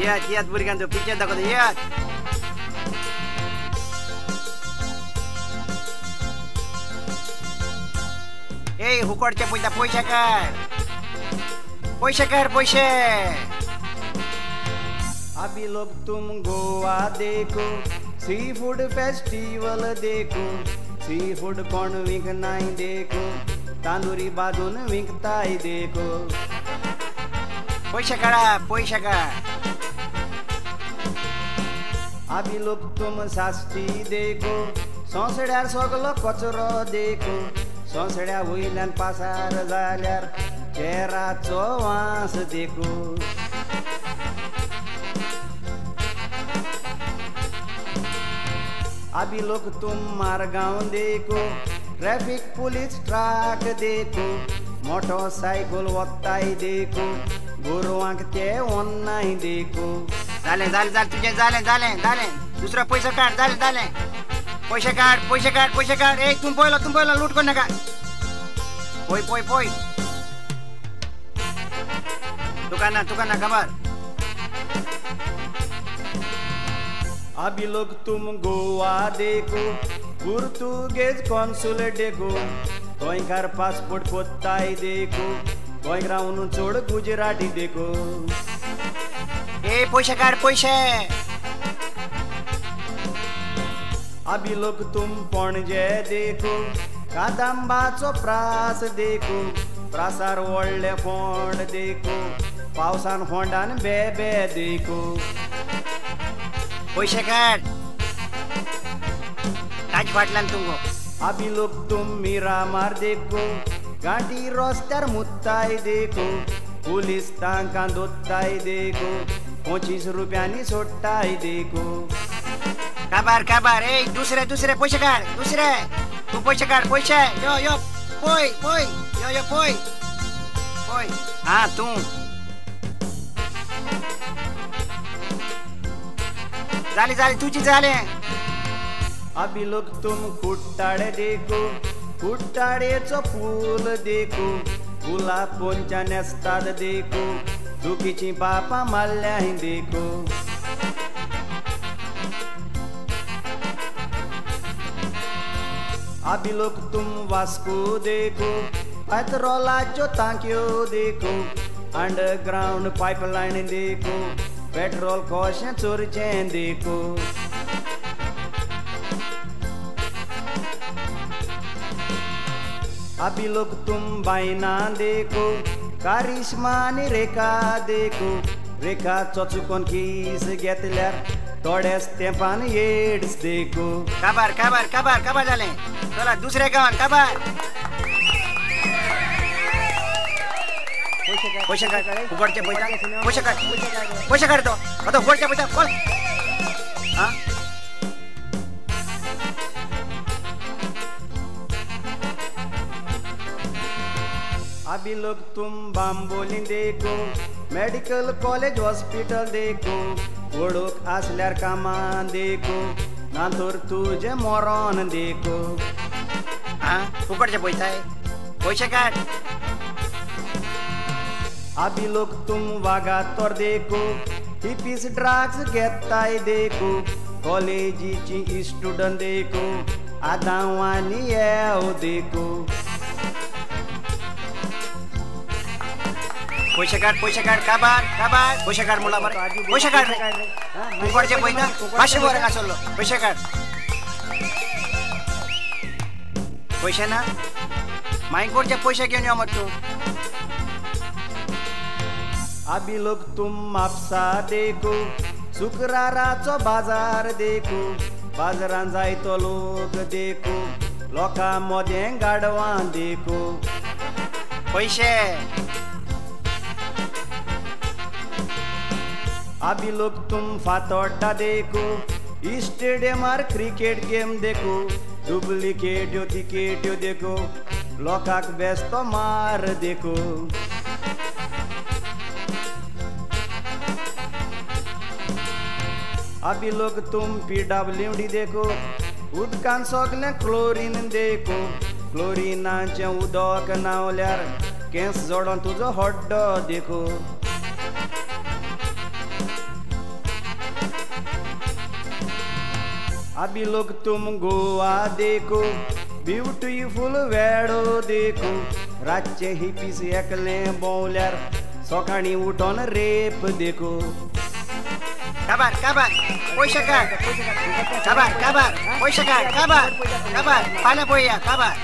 येयात येयात भुरग्यांचो पिक्चर दाखवता येयात ए हुकडचे पयता पयशे काड पयशे काड पयशे अभी लोग तुम गोवा देखो सी फूड फेस्टिवल देखो सी फूड कोण विकनाय देखो तांदुरी बाजून विकताय देखो पयशे काडा पयशे काड लोग तुम साश्टी देखो। सोंसड्यार सगलो कचरो देखो। सोंसड्या वयल्यान पासार जाल्यार चेराचो वास देखो। अभी लोग तुम मारगांव देखो। ट्रॅफिक पुलीस ट्राक देखो। मोटरसायकल वताय देखो। गोरवांक ते वन्नाय देखो। झाले झाले झाले तुझे झाले झाले झाले दूसरा पैसा काट झाले झाले पैसे काट पैसे काट पैसे काट ए तुम पोयला तुम पोयला लूट कर नका पोय पोय पोय दुकाना दुकाना खबर अभी लोग तुम गोवा देखो पुर्तुगेज कॉन्सुलेट देखो। कोई घर पासपोर्ट कोत्ताय देखो कोई गोयकार चोड गुजराती देखो। ए पयशे काड पयशे अभी लोग तुम पणजे देखो कादांबाचो प्रास देखो प्रासार व्हडले फोंड देखो पावसान फोंडान बेबे देखो। पयशे काड काज फाटल्यान तुमगो अभी लोग तुम मिरामार देखो गांठी रस्त्यार मुत्ताय देखो पुलीस तांकां दोत्ताय देखो पंचवीस रुपयांनी सोडटाय देखो. काबार काबार. ए दुसरे दुसरे पयशे काड दुसरे. तूं पयशे काड पयशे यो यो पय पय. यो यो पय. पय. हा तूं. जाली जाली तुजी जालें अभी लोग तुम कुट्टाडे देखो. कुट्टाडेचो फूल देखो. Pula poncha nestada deco Do que te empapa malha em deco Abilok tum vasco deco Petrolacho tankyo deco Underground pipeline deco Petrol coxa chorchen deco अभी लोग तुम बायना देखो कारिश्मा आनी रेखा देखो रेखा चोचुकोन किस घेतल्यार थोड्याच तेंपान एड्स देखो काबार काबार काबार काबार जालें। चला दुसरे गांवान काबार। पयशे काड उगडचे पयता पयशे काड पयशे काड तो। आतां उगडचे पयता कोण हा? अभी लोग तुम बांबोली देखो मेडिकल कॉलेज हॉस्पिटल देखो वडूक आसल्यार कामां देखो नातोर तुजें मोरोन देखो। हा उगडचे पयताय पयशे काड अभी लोग तुम वागातोर देखो हिपीस ड्रग्स घेताय देखो कॉलेजीची स्टुडंट देखो आदावानी येव देखो। पैसे काढ पैसे काढ का बाळ का बाळ पैसे काढ मुला बर पैसे काढचे पैसे पाचशे बर का चाललो पैसे काढ पैसे ना? माईकोडचे पैसे घेऊन यो म्हणतो आबी लोक तुम मापसा देखो शुक्राराचो बाजार देखो बाजारान जायतो लोक देखो लोकां मदें गाडवां देखो. पैसे. अभी लोग तुम फातोड्डा देखो। स्टेडियमार क्रिकेट गेम देखो। डुप्लिकेट यो तिकेट यो देखो। लोकाक बेस्तो मार देखो। अभी लोग तुम पीडब्ल्यूडी देखो। उदकान सगलें क्लोरीन देखो। क्लोरिनाचें उदक न्हावल्यार केंस जोडोन तुजो हड्डो देखो। अभी लोग तुम गोवा देखो ब्यूटीफुल वेडो देखो। रच्चे ही पीस एकले भोवल्यार सकाळी उठोन रेप देखो। कबार कबार पैसा काड कबार, काबार पैसा काड काबार काबार फाल्यां पळया काबार।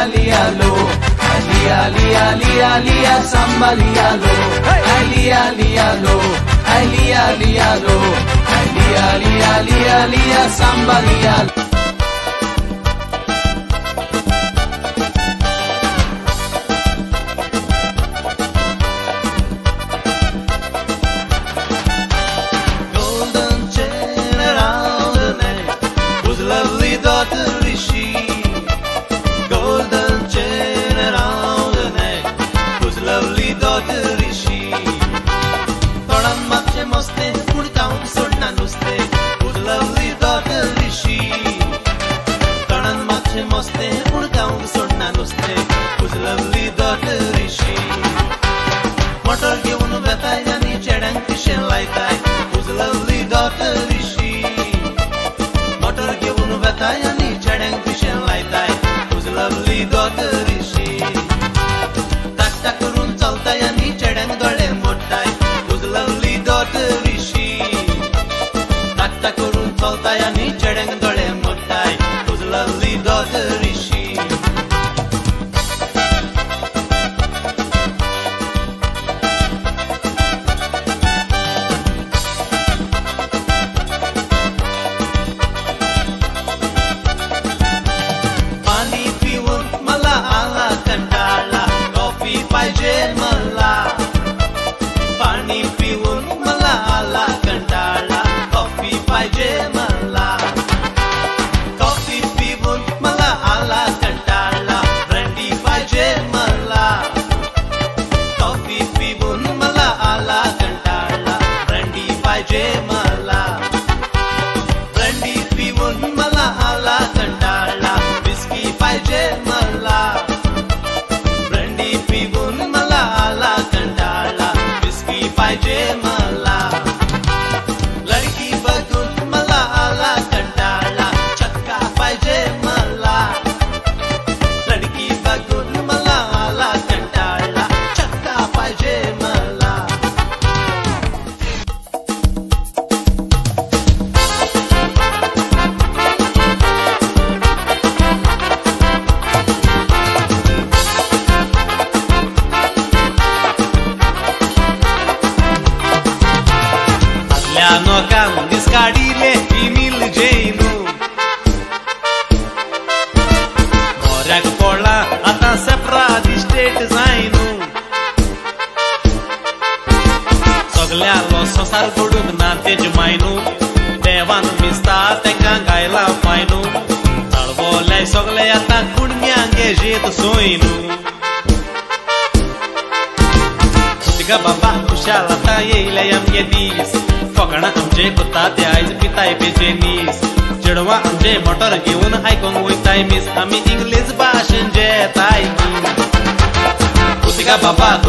alialo, ali ali ali ali samba ali alialo, ali alialo, ali ali ali ali samba.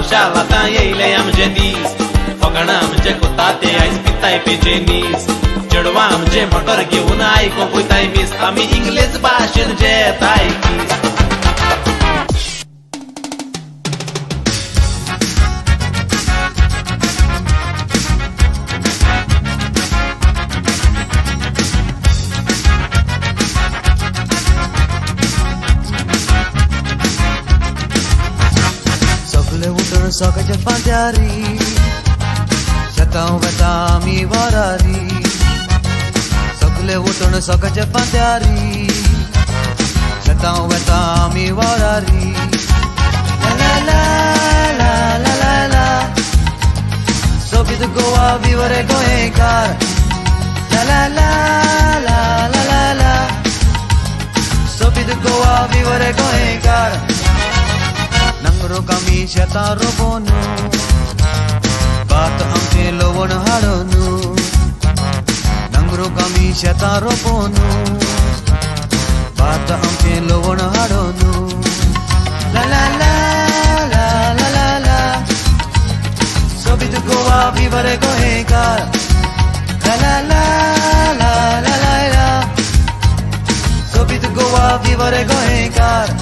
बाबा खुशाल आतां येयले आमचे दीस फकाणां आमचे कोता ते आयज पिताय पेचे जेनीस चेडवा आमचे मटर घेऊन आयकोंक वयताय मिस. आमी इंग्लीश भाशेन जेताय सकाळच्या पांत्यारी शेतां वेता आमी वरारी सगळे उठून सकाळच्या पांत्यारी शेतां वेता आमी वरारी ला ला ला ला ला ला सोबीत गोवा विवरे गोंयकार ला ला ला ला ला ला ला सोबीत गोवा विवरे गोंयकार नंगरो कमी शेतां रोपोनू भात आमचे लवण हाडोनू नंगरो कमी शेतां रोपोनू भात आमचे लवण हाडोनू ला ला ला ला ला ला ला सोबीत गोवा बी बरे गोंयकार ला ला ला ला ला ला ला सोबीत गोवा बी बरे गोंयकार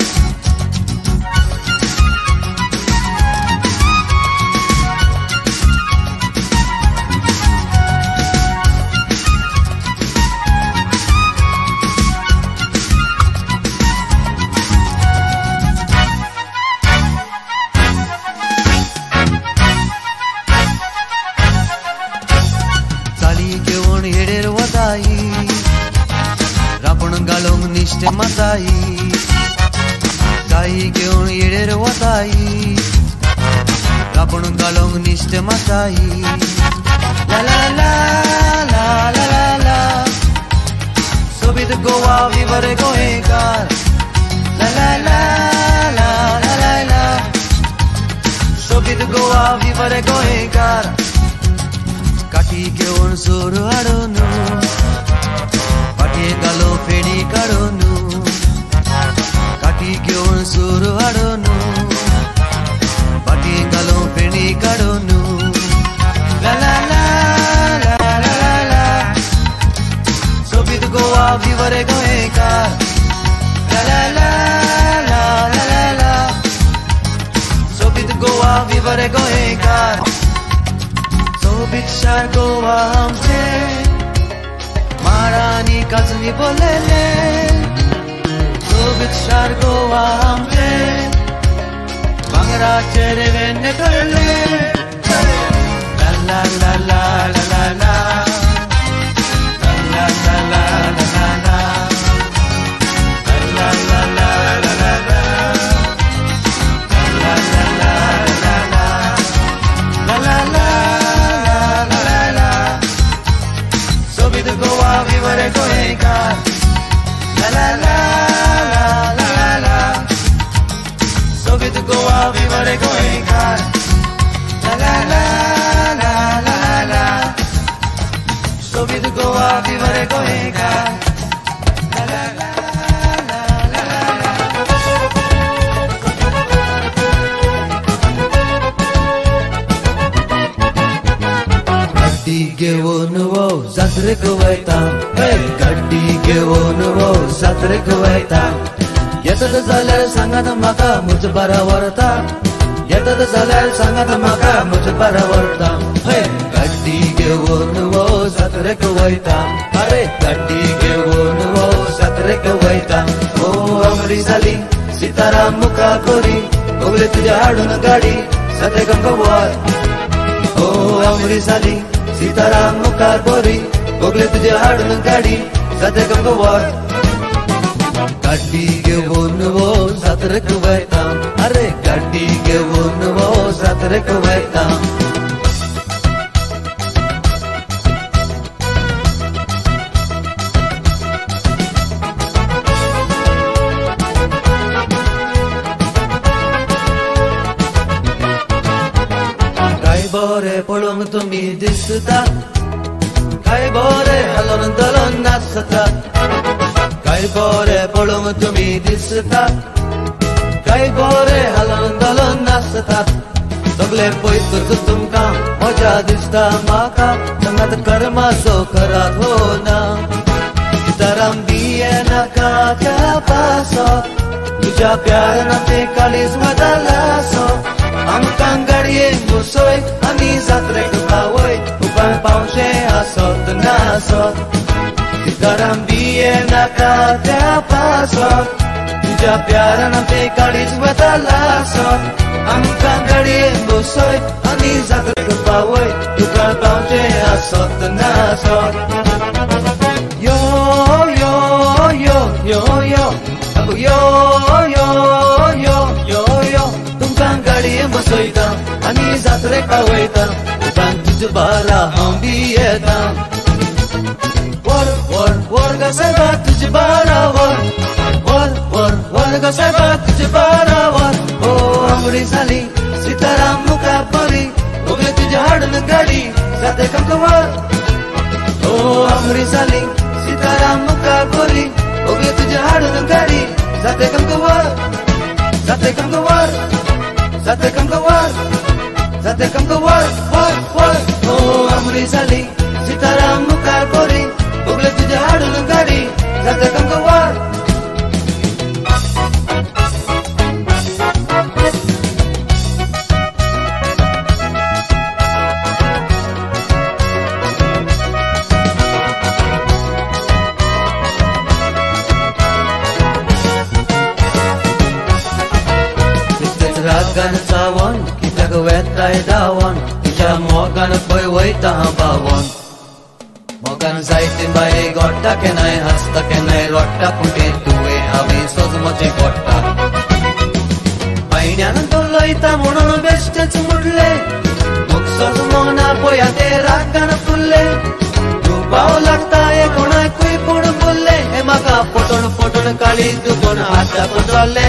काळी दुखोन हाता पटोले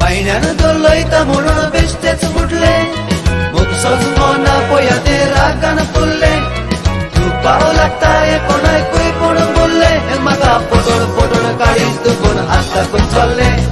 म्हयन्यान तो लयता म्हणून बेश्टेच मुडले मूख सजमोना पया ते रागान फुल्ले रुपाव लागता हे कोणाकूय कोण बोलले हे म्हाका पटोन पटोन काळी दुखोन हाता पटोले Gaurawedai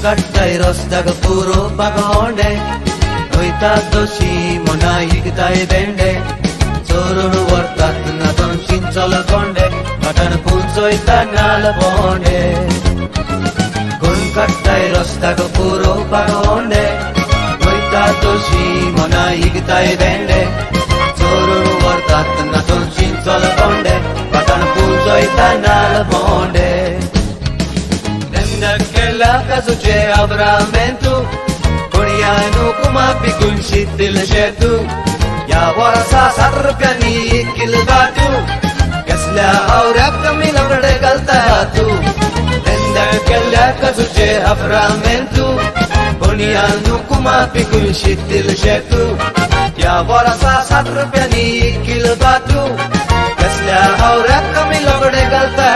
gಟ್ಟೈ ರಸ್ತಾಗ ಪೂರೋ ಪಗೊಂಡೆ ನೋಯ್ತಾ ದೋಷಿ ಮೊನ ಈಗ್ತಾಯಿ ಬೆಂಡೆ ಚೋರುನು ವರ್ತಾತ್ ನದೊನ್ ಚಿಂಚೊಲಕೊಂಡೆ ಮಟನ್ ಪೂಂಚೋಯ್ತಾ ನಾಲ ಬೋಂಡೆ ಗುಣ್ ಕಟ್ಟೈ ರಸ್ತಾಗ ಪೂರೋ ಪಗೊಂಡೆ ನೋಯ್ತಾ ದೋಷಿ ಮೊನ ಈಗ್ತಾಯಿ ಬೆಂಡೆ ಚೋರುನು ವರ್ತಾತ್ ನದೊನ್ ಚಿಂಚೊಲಕೊಂಡೆ ಮಟನ್ ಪೂಂಚೋಯ್ತಾ ನಾಲ bonda Nella casuce avramento Coniano kuma pikun shitil shetu Ya warasa sarpiani kilbatu Gasla aurab kami lamrade galta tu. Nella casuce avramento Coniano kuma pikun shitil shetu Ya warasa sarpiani kilbatu Gasla aurab kami lamrade galta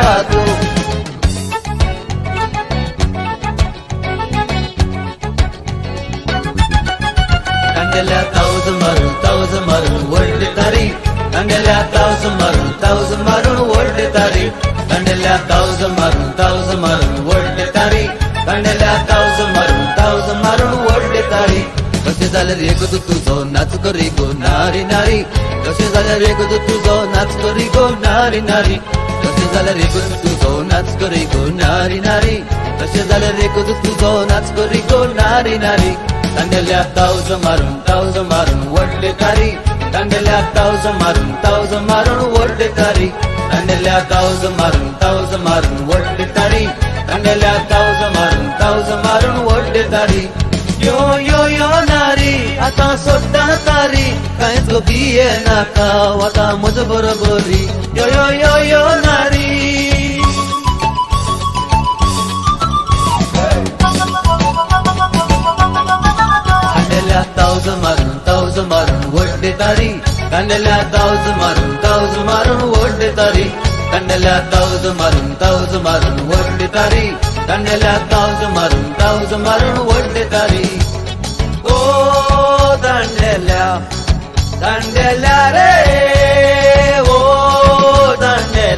tu Candela thousand maru, thousand maru, world tari. Candela thousand maru, thousand maru, world tari. Candela thousand maru, thousand maru, world tari. Candela thousand maru, thousand maru, world tari. कसे झाले रे गो तुझो नाच करी गो नारी नारी कसे झाले रे गो तुझो नाच करी गो नारी नारी कसे झाले रे गो तुझो नाच करी गो नारी नारी कसे झाले रे गो तुझो नाच करी गो नारी नारी Candela thousand marun, thousand marun, worldly tari. Candela thousand marun, thousand marun, worldly tari. Candela thousand marun, thousand marun, worldly tari. Candela thousand marun, thousand marun, worldly tari. Yo yo yo nari, ata sotta tari, kains go biye naka, wata mujh borobori. Yo yo yo yo nari. Kandela thousand maroon, thousand maroon, wood de tari. Kandela thousand maroon, thousand maroon, wood de tari. Kandela thousand maroon, thousand maroon, wood de tari. Kandela thousand maroon, thousand maroon, wood de tari. Oh, Kandela, Kandela re, oh, Kandela.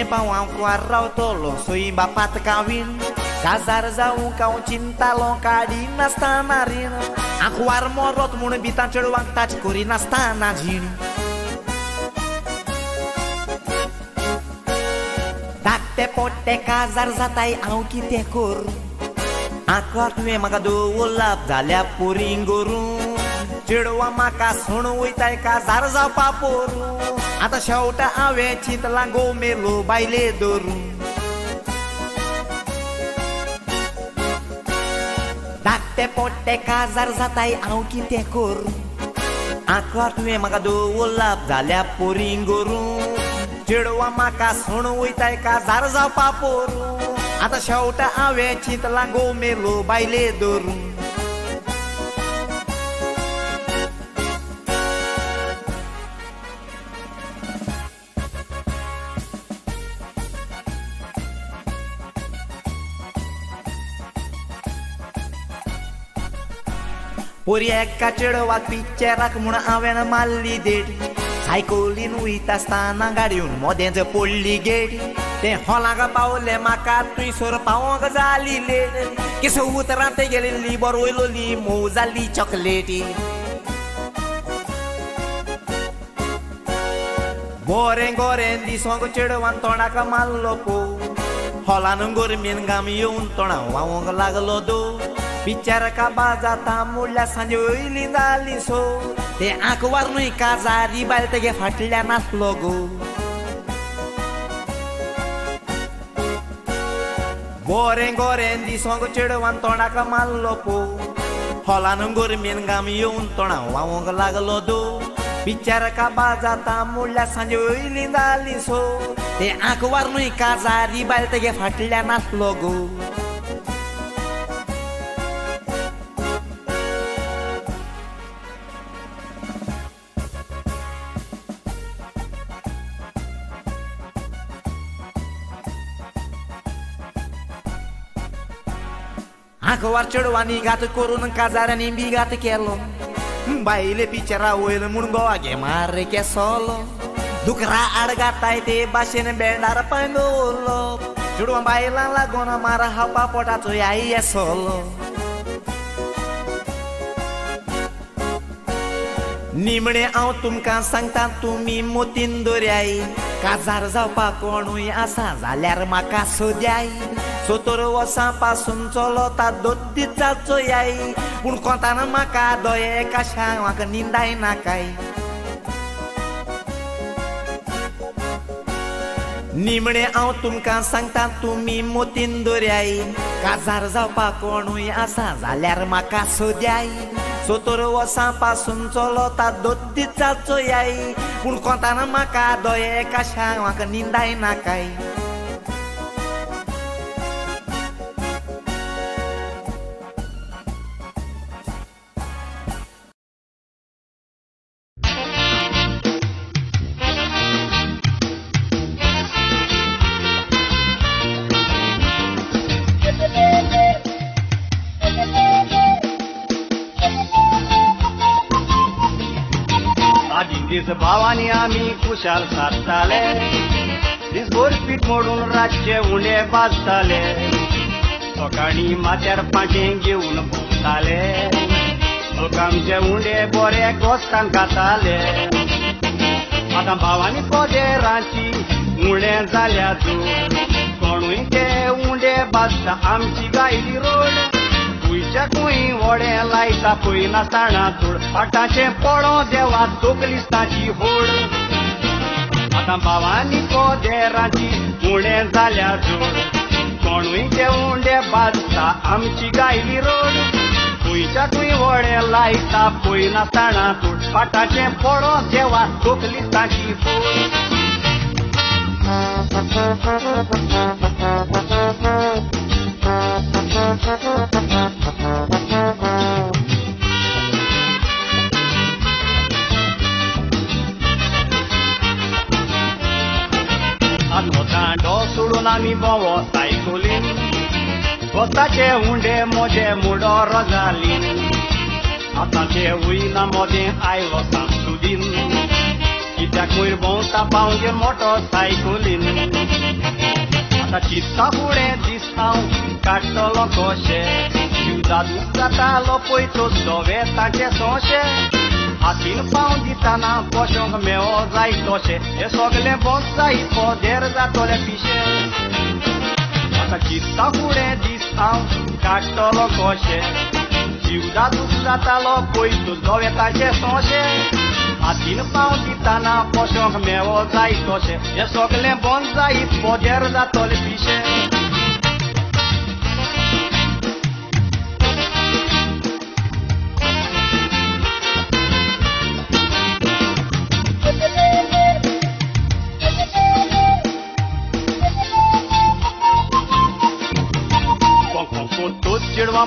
tempão Claral tolo, sui bapata kawin Casar zau kau cinta longkari nasta narin. Aku ar morot mun bitan ceruang taj kuri nasta najin Date pote cazar zatai au kite cur. Aclar tu e maga două lap, dalea puringurun. Ceroa maca sună uitai cazar zau papurun. Ata chauta aveti talango melo baile do rum Date pote casar zatai tá au que te é corum Aclar tu é e magado o lab dalea Tiro a maca sono tá uitai casar zau paporum Ata chauta aveti talango melo baile पोरी एका चेडवाक पिक्चराक म्हूण हांवें मारली देट सायकोलीन वयता आसतना गाडयेन मोदेंच पडली गेट तें हॉलाक पावलें म्हाका थंयसर पावोंक जाली लेट किस उतरांत गेलेली बर वयलोली मोव जाली चॉकलेटी बोरें गोरें दिसोंक चेडवान तोंडाक मारलो पो हॉलान गोरमेन गाम येवन तोंडा व्हांवोंक लागलो दो पिक्चराका बाजाता Bicara cabaza tamulla sanjoi linda liso Te aku warnui casa ribal tege fatlia nas logo Goreng goreng di songo cedo antona kamal lopo Holanung gormin gami untona wawong lagalodo Bicara cabaza tamulla sanjoi linda liso Te aku warnui casa ribal tege fatlia nas logo आंखवार आंकवार चेडवांनी घात करून काजारांनी बी घात केलो बायले पिक्चरा वयल म्हूण गोवा गे मार केसोलो दुकरा आड घाताय ते भाशेन बेंडार पांय दवरलो चेडवां बायलां लागोन मार हावपा पोटाचो आई येसोलो निमणे हांव तुमकां सांगता तुमी मोतीन दर्याय काजार जावपाक कोणूय आसा जाल्यार म्हाका सोद्याय सोतोर वर्सां पासून चलोता दोत्ती जाचो याय पूण कोतान म्हाका दोये काशांवाक निंदाय नाकाय निमणे हांव तुमकां सांगता तुमी मोतीन दर्याय काजार जावपाक कोणूय आसा जाल्यार म्हाका सोद्याय सत्तर वर्सां पासून चलता दोत्ती जाचो याय पूण कोंतान म्हाका दोये काशांवाक निंदाय नाकाय Bawani amicu și-al sartale Din zborpit modul race une bastale Tocani mater pangenghi un puntale Tocam ce unde bore costan catale. Adam Bawani pode ranci Mule zalea tu Conui unde basta am gai rol. आमची गायली रोड खुंयच्या खुंय वडे लायता पळय नासतना चोड पाटाचे पडो देवा तोकलिस्ताची होड आतां भावानी पोदेराची उणे जाल्या जोड कोणूय ते उंडे बाजता आमची गायली रोड खुंयच्या खुंय वडे लायता पळय नासतना चोड पाटाचे पडो देवा तोकलिस्ताची होड आदलो दांडो सोडून आमी बोवो सायकोलीन स्वताचे उंडे मोजे मुडो रजालीन आतांचे वयना मोदें आयलो सांसुदीन कित्याक वयर भोंवता पावंगे मोटो सायकोलीन Patati, tabure de sal, cartolocoxé dado catalo, poitos, doveta, Até no pão de tana, pochonga, meosa e toxé É só que lembonsa e poder da tolha é piché Patati, tabure de sal, cartolocoxé e o dado já tá louco e tu dói tá de sonche Aqui no pau que tá na poção, meu ozai toche É só que lembrando aí, pode da tole fiche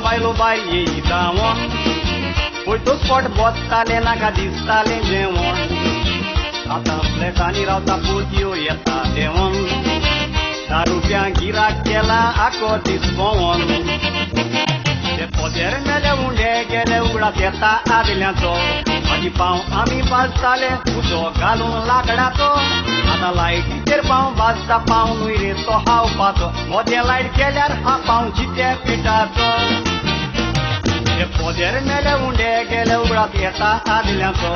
बाय येयता वोन पयतोच बोसताले नाका दिसताले जेवण आतां फ्लॅटांनी रावता पोतयो येता देवण धा रुपया गिराक केला आको दीस भोंवोन ते पोदेर मेले उंडे गेले उगडा उगडात येता आदिल्ल्याचो आदी पांव आमी भाजताले उजो घालून लाकडाचो light Terbaun vas da paun nu ire so hau pato Modelai chelar ha paun cite pitato E poder mele unde gele ubra pieta adilanto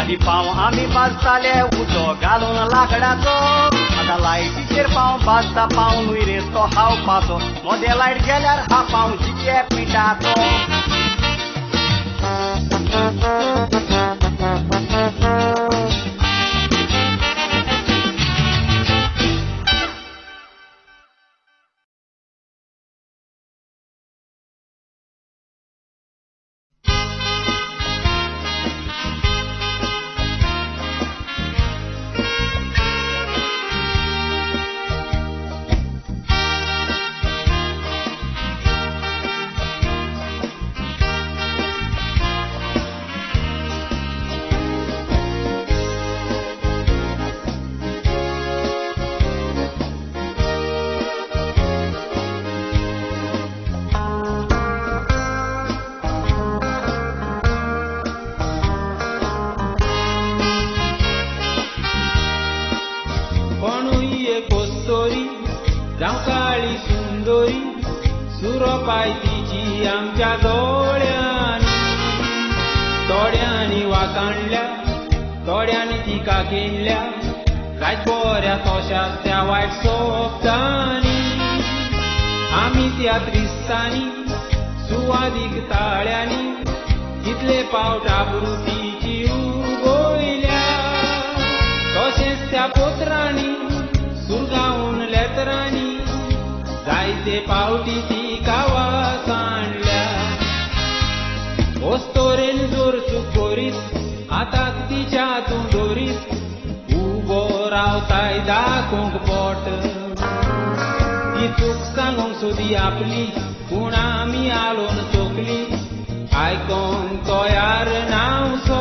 Adi paun ami vas tale uto galun lagdato Ada light terbaun vas da paun nu ire so hau pato Modelai chelar ha paun cite pitato Thank you. तोड्यांनी तिका केल्ल्या राज त्या वायट सोबतांनी आमी त्या त्रिस्तांनी सुवादीक ताळ्यांनी कितले पावट आबृतीची उगोयल्या तशेंच त्या पोत्रांनी सुरगावून लेतरांनी जायते पावटी ती गांवा सांडल्या ओस्तोरेन जोर चुकोरीत आतां फ़ायदा कोंक पोट ही चूक सांगोंक सोदी आपली पूण आमी आलोन चोकली आयकोन तयार तो नांव सो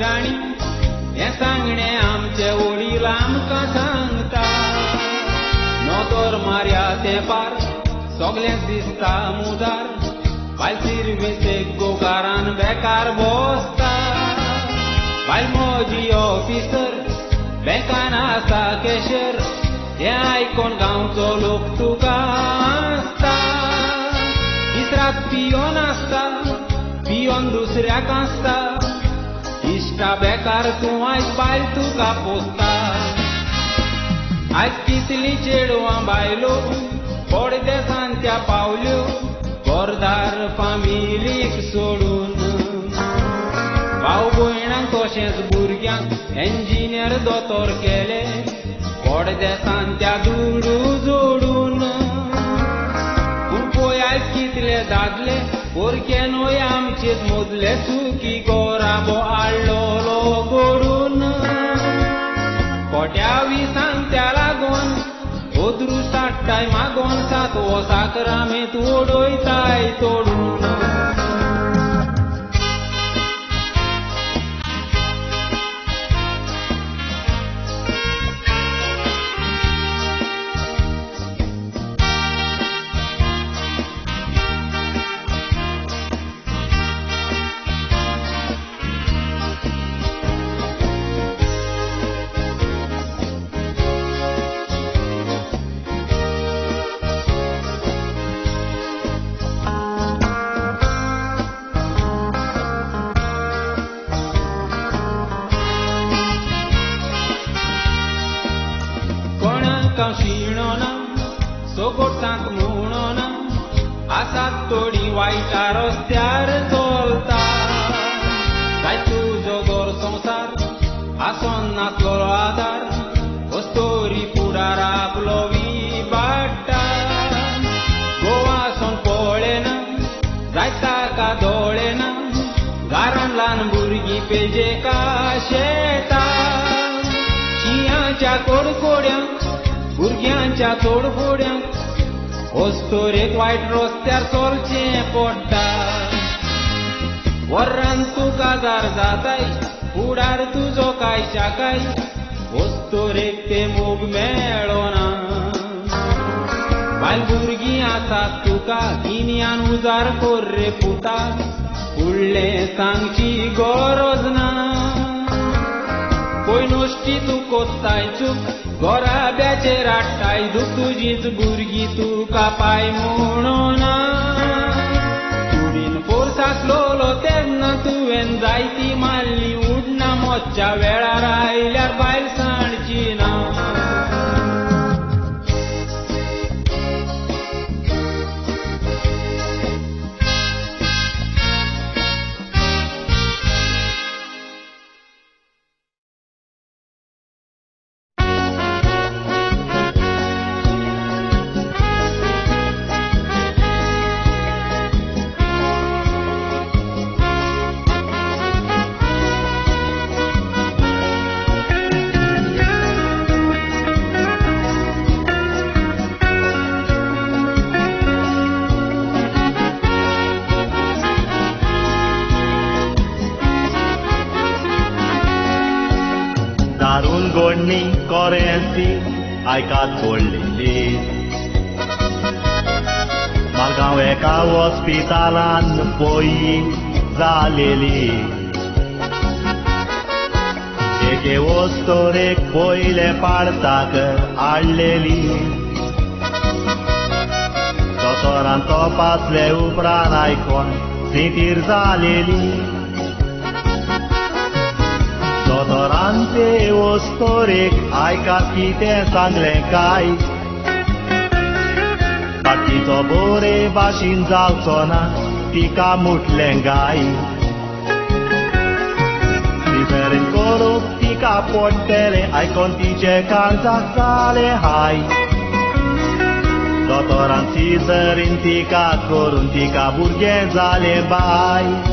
राणी हे सांगणे आमचे वडील आमकां सांगता. नोदोर मारया तेंपार सगळें दिसता मुदार बायल सिरवेसेक गोगारान बेकार बसता. बायल मोजी ऑफिसर बँकान आसा केशर. हें आयकोन गांवचो लोक तुका आसता दिसरात पियोन आसता पियोन दुसऱ्याक आसता a becar com a espalho da postar. As que se ligeiro a bailo, por de Santa Paulo, por dar familie solun. Pau boinan toșez burghean, engineer dotor chele, por de Santa duru zorun. Un poi ai schitile dagle, Porque noi am cit mudle suki gora bo allolo gorun Coteavi santea lagon Odru sattai magon sat o sacrame tu doi tai todu पाय म्हणोना aleli. Sotorante storic ai kaskite sanglekaj. Bati tobore vašin zalcona, pika mutlengaj. Diferent coro, pica portele, ai contice canza sale, hai. Dotoran zărintica coruntica burgheza le bai.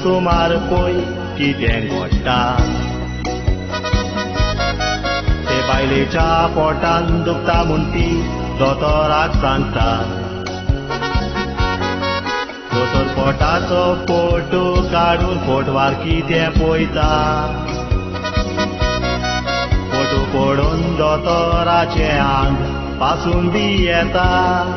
दिसांनी सुमार पळय कितें घडटा ते बायलेच्या पोटान दुखता म्हूण ती दोतोराक सांगता दोतोर पोटाचो फोटो काडून फोटवार कितें पळयता फोटो पडून दोतोराचें आंग पासून बी येता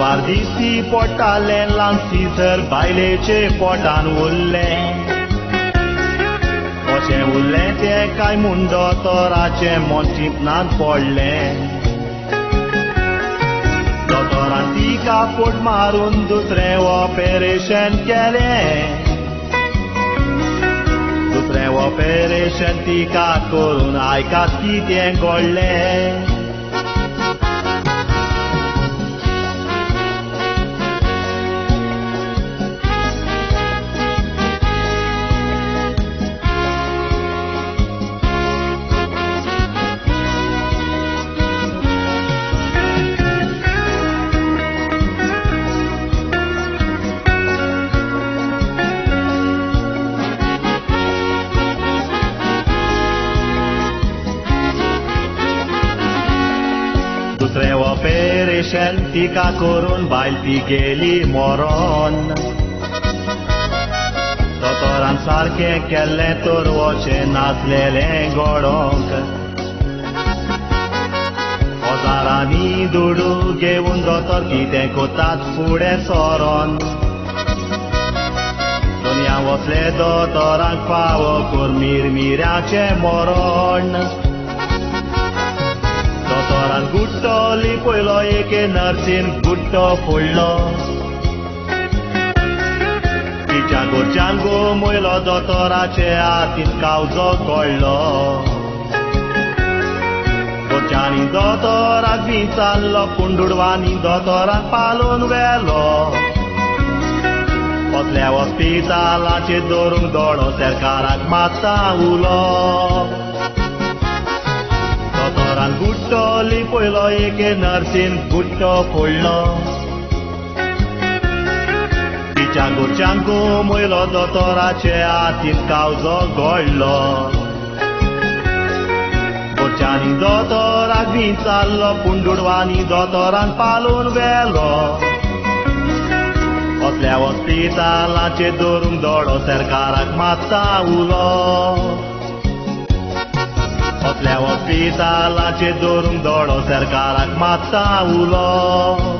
पोटवार दिसती पोटालें ल्हान सिजर बायलेचे पोटान उरलें अशें उरलें तें काय म्हूण दोतोराचें मन चिंतनात पडलें दोतोरान तिका पोट मारून दुसरें ऑपेरेशन केलें दुसरें ऑपेरेशन तिका करून आयकात कितें घडलें ऑपेरेशन तिका करून बायल ती गेली मरोन दोतोरान सारकें केल्लें तर वचें नासलेलें गोडोंक आनी दुडू घेवन दोतोर कितें कोतात फुडें सोरोन दुनिया वसले दोतोरांक फावो कोर मिरमिऱ्याचें मरण दोतोरान गुट्टोली पयलो एके नर्सीन गुट्टो फोडलो तिच्या गोरच्यान गो मोयलो दोतोराचे हातीन कावजो कळ्ळो गोरच्यांनी दोतोराक बी चाललो पूण दुडवांनी दोतोराक पालोवन व्हेलो कसल्या हॉस्पिटलाचे दवरूंक दोळो सरकाराक मात्ता उलो ಗುಡ್ಡ ಅಲ್ಲಿ ಪೊಯ್ಲ ಏಕೆ ನರ್ಸಿನ್ ಗುಡ್ಡ Polla Ceangu, ceangu, mâilo dotor aceea Din cauză gollo Gorceani dotor, agvința lo Pundurvani dotor, an palun velo. Oslea ospital, la ce durum doro Sercarac mataulo le-a ofita la ce dorum dolo sercalac mataulo.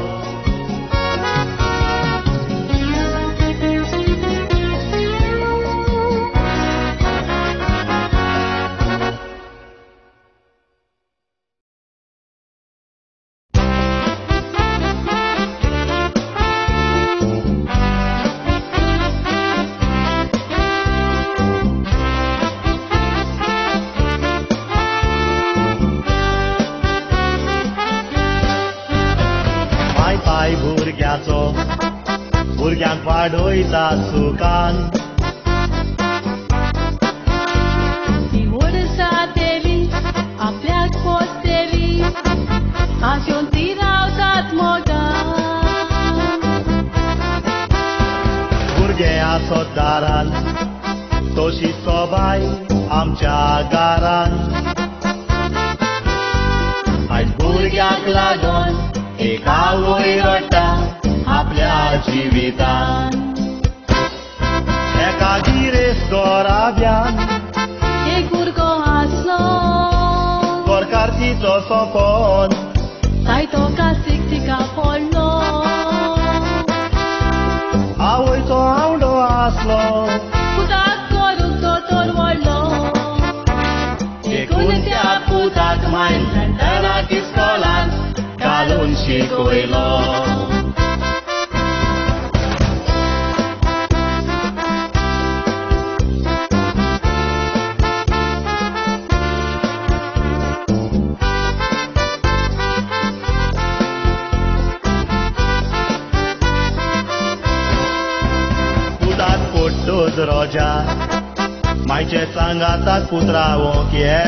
走吧 putra o que é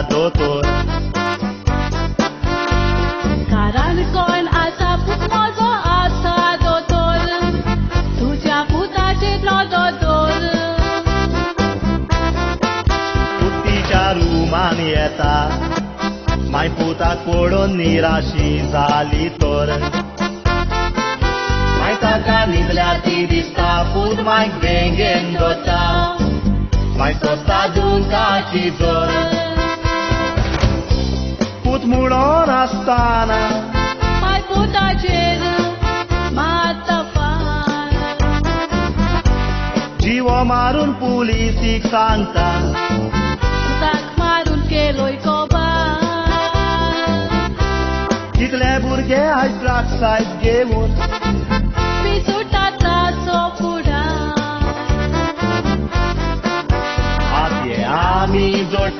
la doctor Carancoin asta frumoasă, Tu ți-a putat la doctor Putica Mai puta polonira și zalitor. Mai tagani bleati distaput, mai gvengen dota Mai tot adunca și zor ritmul ora stana Mai butagena, matafana Jiwa marun pulisik santa. Tak marun keloi koba Kitle burge ai black side gemur Am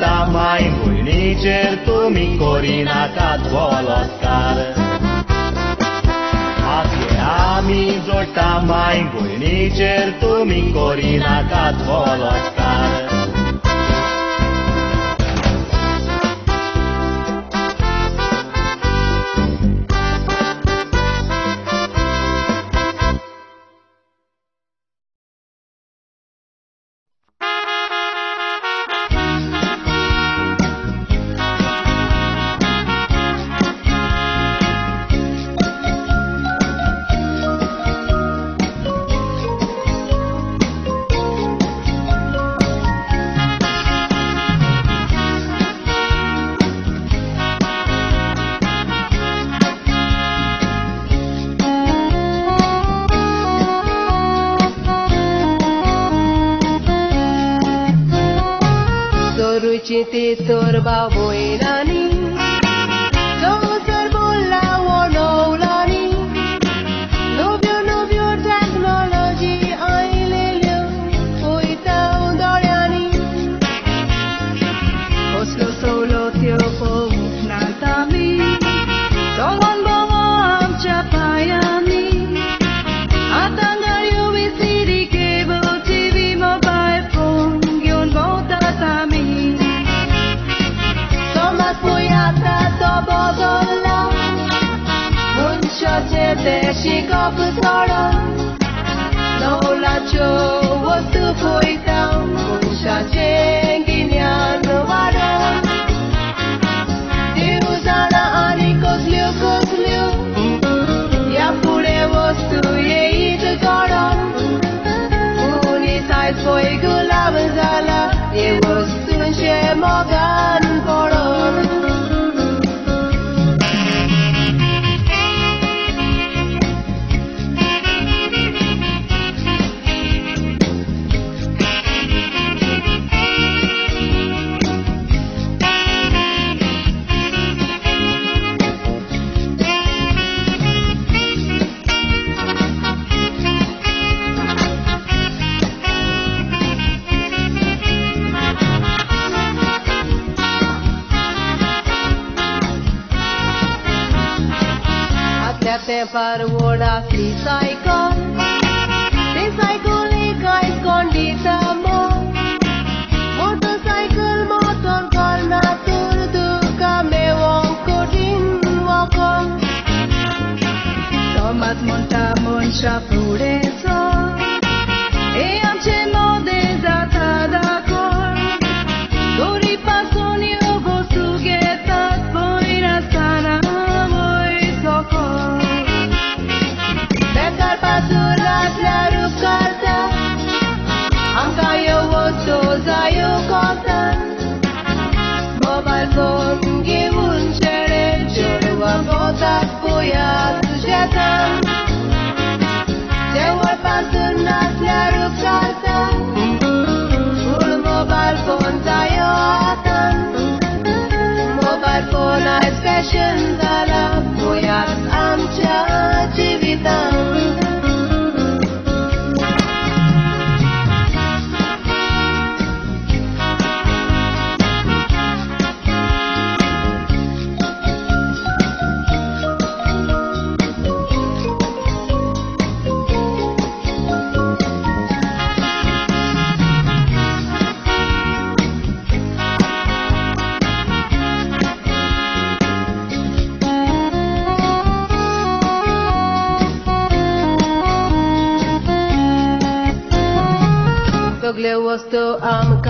ta mai buinicer tu mi corina ca voloscar. Azi Am ta mai buinicer tu mi corina ca voloscar.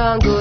Congo.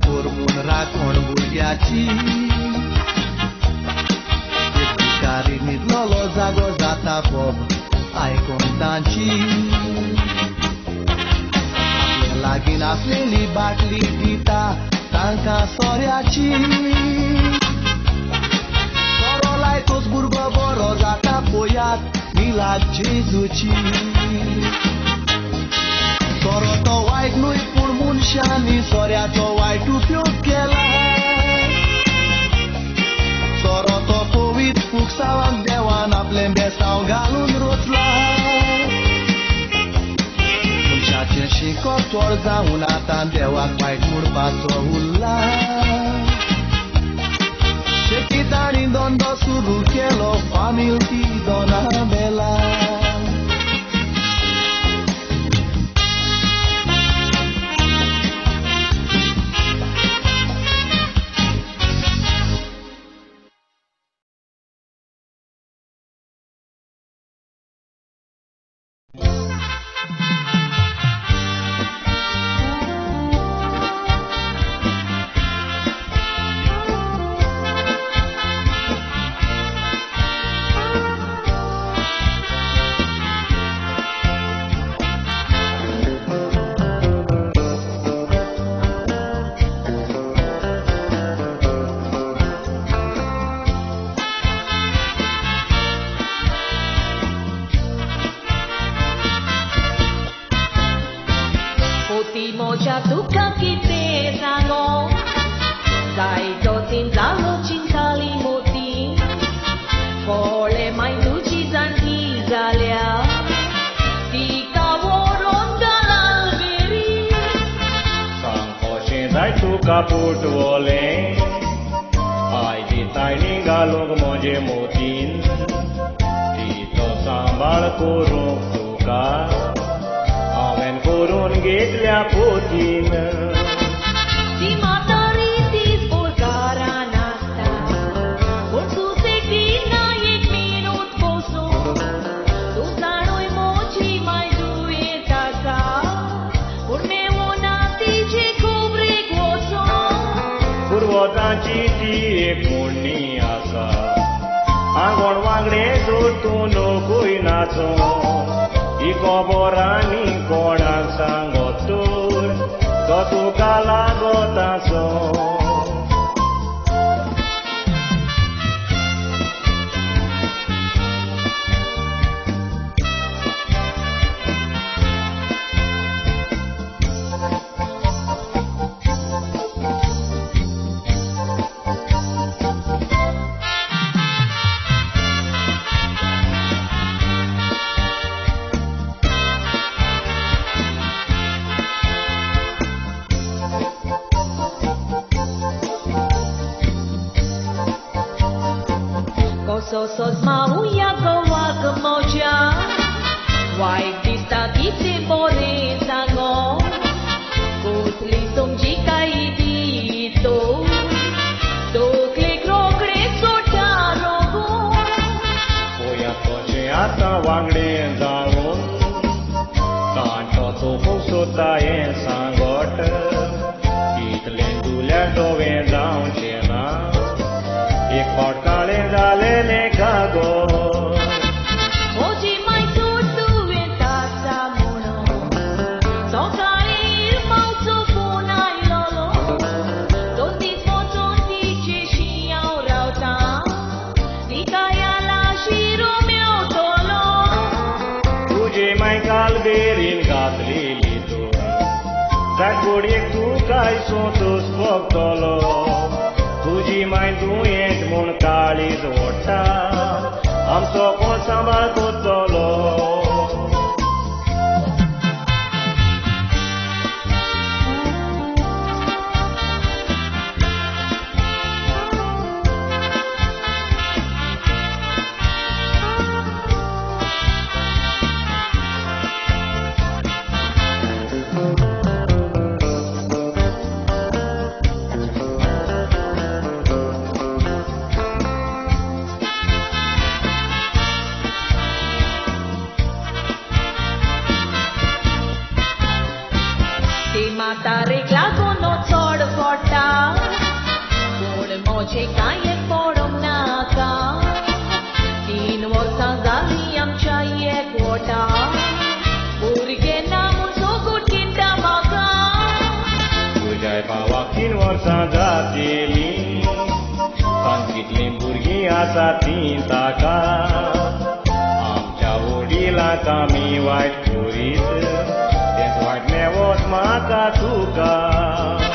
con de Kari mi dlolo zagozata bob, ai kontanci La gina flini bakli dita, tanka sorjaci Sorolaj to zburgo borozata pojat, mila džizući Toro to wai nui pulmun shani soria to white tu pio kela Toro to povit fuksavan dewana plembe sau galun rutla. Munchache și cotor zauna tandewa kwai curba to ulla Shekitari dondo suru kelo famil ti dona bela dimineața tinta ca Am ceauri la camiwa curite, de doar neot mata tuca.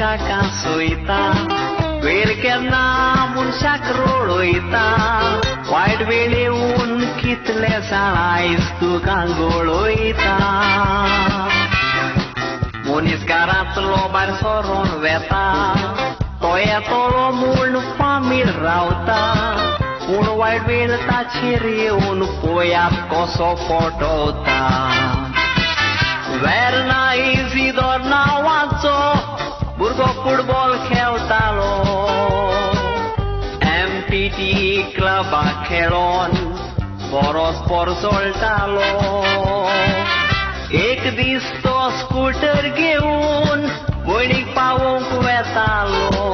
așa că am suitat Cuircher n-am un șacrul uitat White Billy un chitle salais tu cangul uitat Munis carat lobar soron veta Toietol omul famil rauta. Un white bill taciri un puiat cosopotota Verna Izidor n-au खेळटालो M T T क्लबाक खेळोन बरो स्पोर चलतालो एक दीस तो स्कूटर घेवन भयणीक पावोवंक वेतालो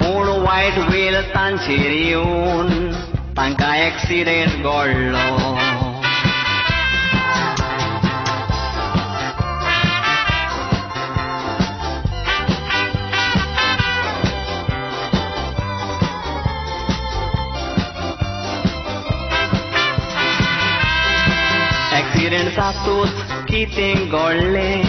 पूण वायट वेळ तांचेर येवन तांकां एक्सिडेंट घडलो एक्सिडेंट जातूच कितें घडलें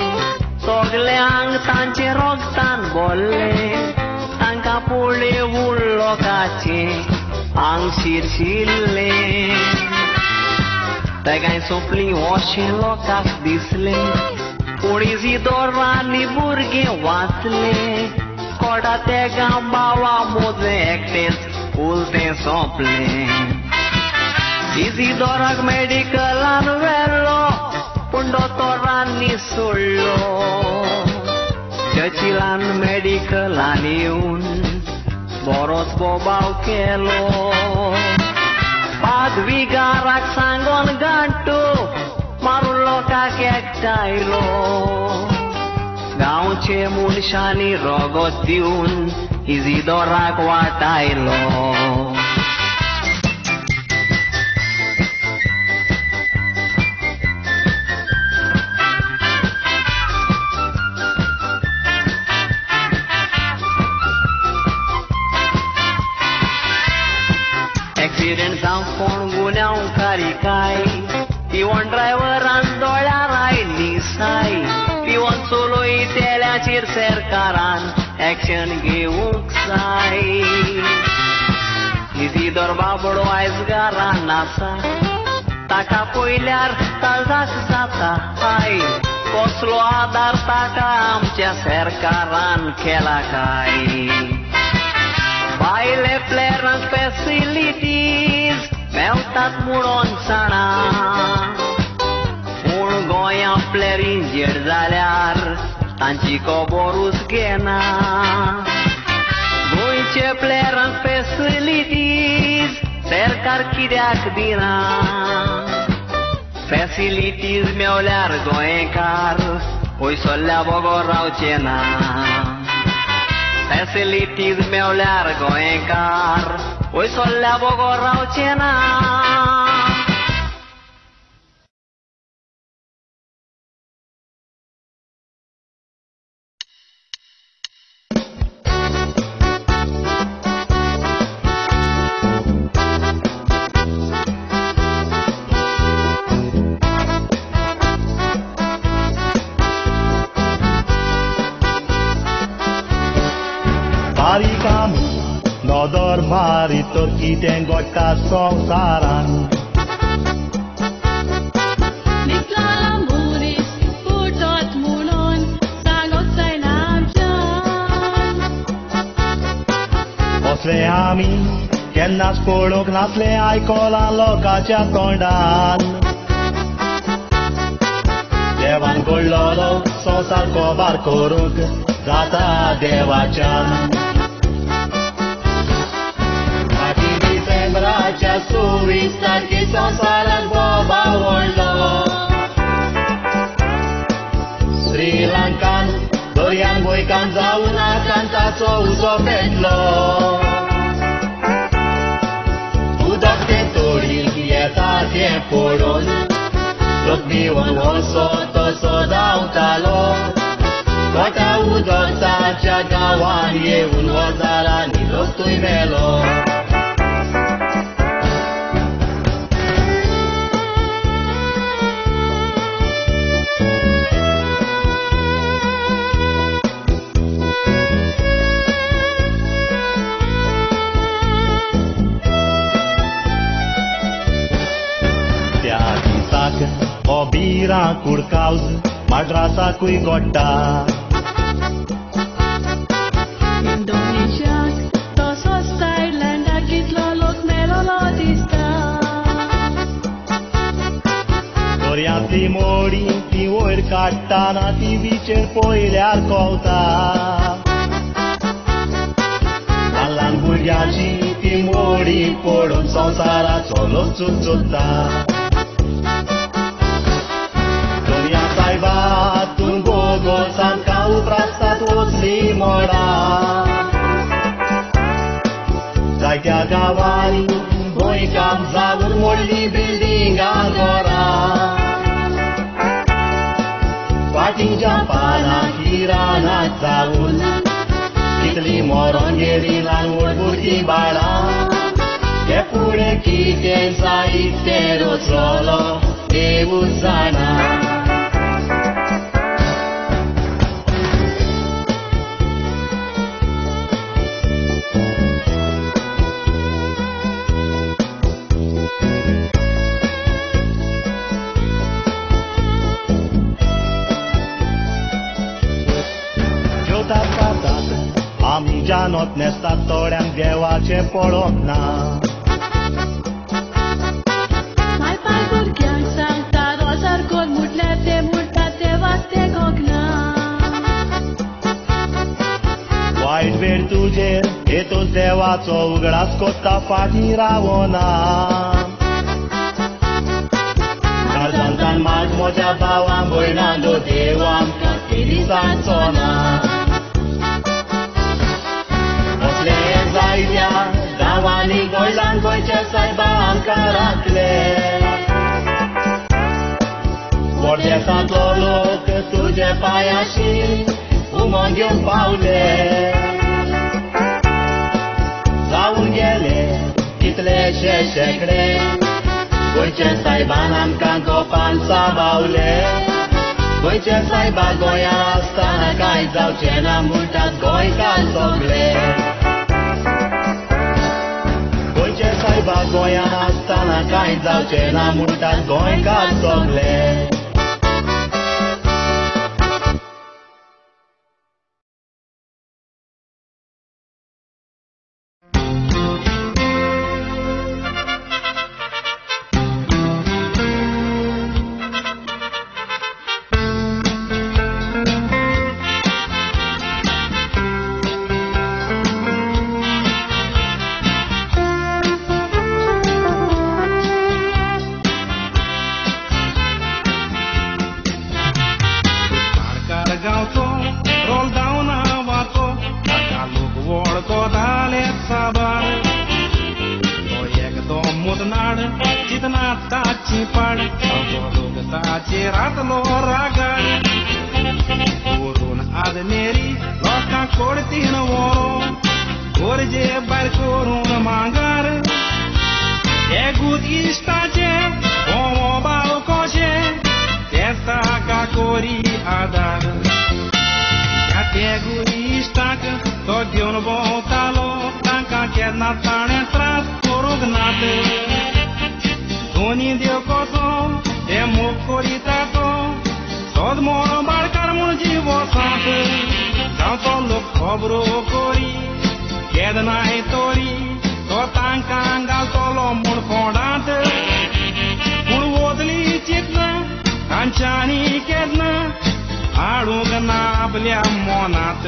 सगल्यांक तांचे रोगतान भरलें तांकां पळयवून लोकांचें आंग शिरशिल्लें तेगाय सोंपली अशें लोकांक दिसलें कोणी दोरांनी भुरगें वाचलें कोडा तेगा बावा मोजे एकटेंच उलतें सोंपलें ಇಸಿದೊರಗ್ ಮೆಡಿಕಲ್ ಅನುವೆಲ್ಲೋ ಉಂಡೋ ತೋರಾನಿ ಸುಳ್ಳೋ ಚಚಿಲಾನ್ ಮೆಡಿಕಲ್ ಆನಿ ಉನ್ ಬರೋಸ್ ಬೋಬಾವ್ ಕೇಲೋ ಪಾದ್ವಿಗಾರಕ್ ಸಾಂಗೋನ್ ಗಂಟು ಮಾರುಲ್ಲೋ ಕಾಕೆ ಎಕ್ಟಾಯ್ಲೋ গাঁওছে মুনশানি রগত দিউন ইজি দরাক ওয়াটাইলো accident am phone un caricai, kai. un driver and doyar I nisai. un soloi telea cir sercaran action geuk sai. Izi dor babro aiz garan nasa. puilear poilear talzak zata hai. Poslo adar taka amcea sercaran kela kai. Baile pleran pe silit revtat muron țara Urgoia pleringier zalear Tanci coborus gena Voi ce pleran pe silitis Cercar chideac dina Facilities mi-au largo e car Oi să le abogorau cena. Facilities mi-au largo e hoy son la bogorrauchena. Body coming. Nadar bárított idén gagytás szangszárán. Asle ami, kennas polok nasle aicolan locacia tondan. Devan gololo, sosal cobar coruc, data devacian. Gesù está que só salas boba oilo. Sri Lankan, doyan boy kan zauna canta so uso petlo. Udak de tori kieta tie poron. Tot mi wan oso to so dautalo. Toata udon sa chagawan ye un wazara ni los tuimelo. melo. ತೀರಾ ಕುಡ್ಕಾವ್ಸ್ ಮಡ್ರಾಸ ಕುಯ್ಗೊಟ್ಟ Ți mori, ti ori catana, ti vice poi le arcolta. Alla hamburgiaci ti mori, por un sonsara, solo zuzzuta. सायबातून गोगो सांका उपरासतात वचली मोडा जायत्या गांवांनी गोंयकार जावन मोडली बिल्डिंगां घरां फाटींच्या पानां ही रानां जावन कितली मोरोन गेली ल्हान व्हड भुरगीं बाळां हे फुडें कितें जायत तें रचलो देवूच जाणा nestatorem wzięła ciepło lotna. वाईट वेळ तुझे येतून देवाचो उगडास कोत्ता फाटी रावना काळजांतान माज मोज्या भावां भयणांदो देव आमकां दिसाचो ना Voi ce Goilan Goice Saiba Ankarakle Morje sa dolo Că tuge paia și Umonghiun paule. Sa unghele Title și șecle Goice Saiba Ankankopan Sabaule Goice Saiba Goia Stana Kai Zau ce n-am uitat Goica Sogle Goica bag goian asta la caiz la mutat goian ca sogle. lui stacă, tot eu nu vota lopta, ca chiar n-a tras, porugnată. Unii de cozom, de mucuritato, tot moro barcar mult divosată, sau tot loc cobrucuri, chiar n-ai tori, tot anca angal tolo mult fondată. Un odli citna, canciani chetna, हाडूंक ना आपल्या मोनात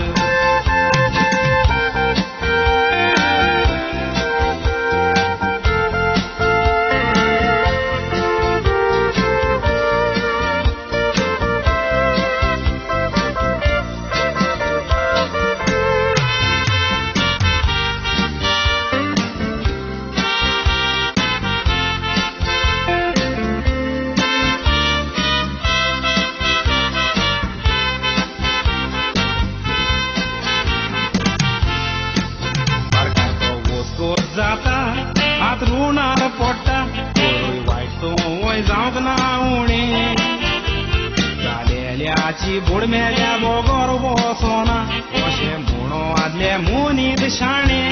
जालेल्याची बुड मेल्या बोगोर वसोना अशें म्हणो आदले मुनीत शाणे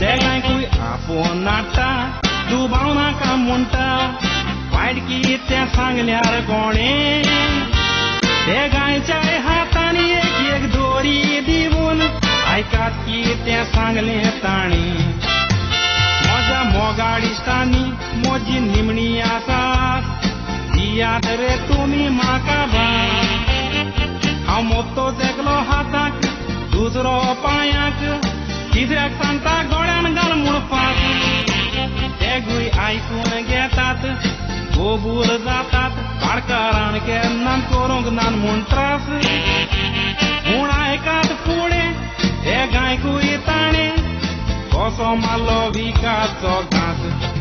तेगांयकूय आपोवन नाडटा दुबाव नाका म्हणटा वायट कितें सांगल्यार कोणें ते गायच्या हातांनी एक एक दोरी दिवून आयकात कितें सांगलें ताणी म्हज्या मोगाड इश्टांनी म्हजी निमणी आसात दियात रे तुमी म्हाका भात हांव मोगतो हाताक दुसरो पांयाक कित्याक सांगता गोळ्यान घाल फाट तेगूय आयकून घेतात गोबूल जातात काडकारान केन्ना करूंक ना म्हूण त्रास। पूण आयकात फुडें हे गायकूय ताणें, कसो मारलो विकाचो घास।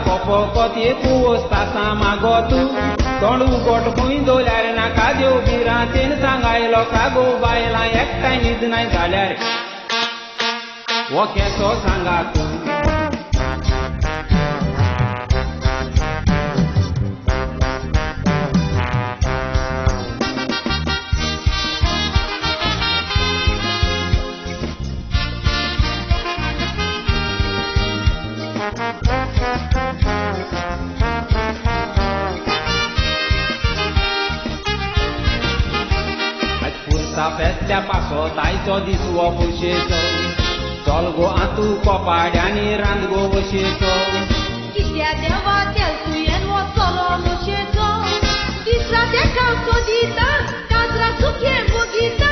देवा कोपो कोतये तूं वस्तासा मागो तूं तोंड उगोट खंय दवल्यार नाका देव बिरां तेन सांगायलो कागो बायलां एकठांय न्हिदनाय जाल्यार हो केसो सांगा तूं पासो तायचो दीस हो बशेचो चल गो आतू कोपाड्यांनी रांद गो बशेचो कित्या देवा तेल तुयेन वचलो मुशेचो तिसरा देखावचो दिता काजरा सुखे मुगिता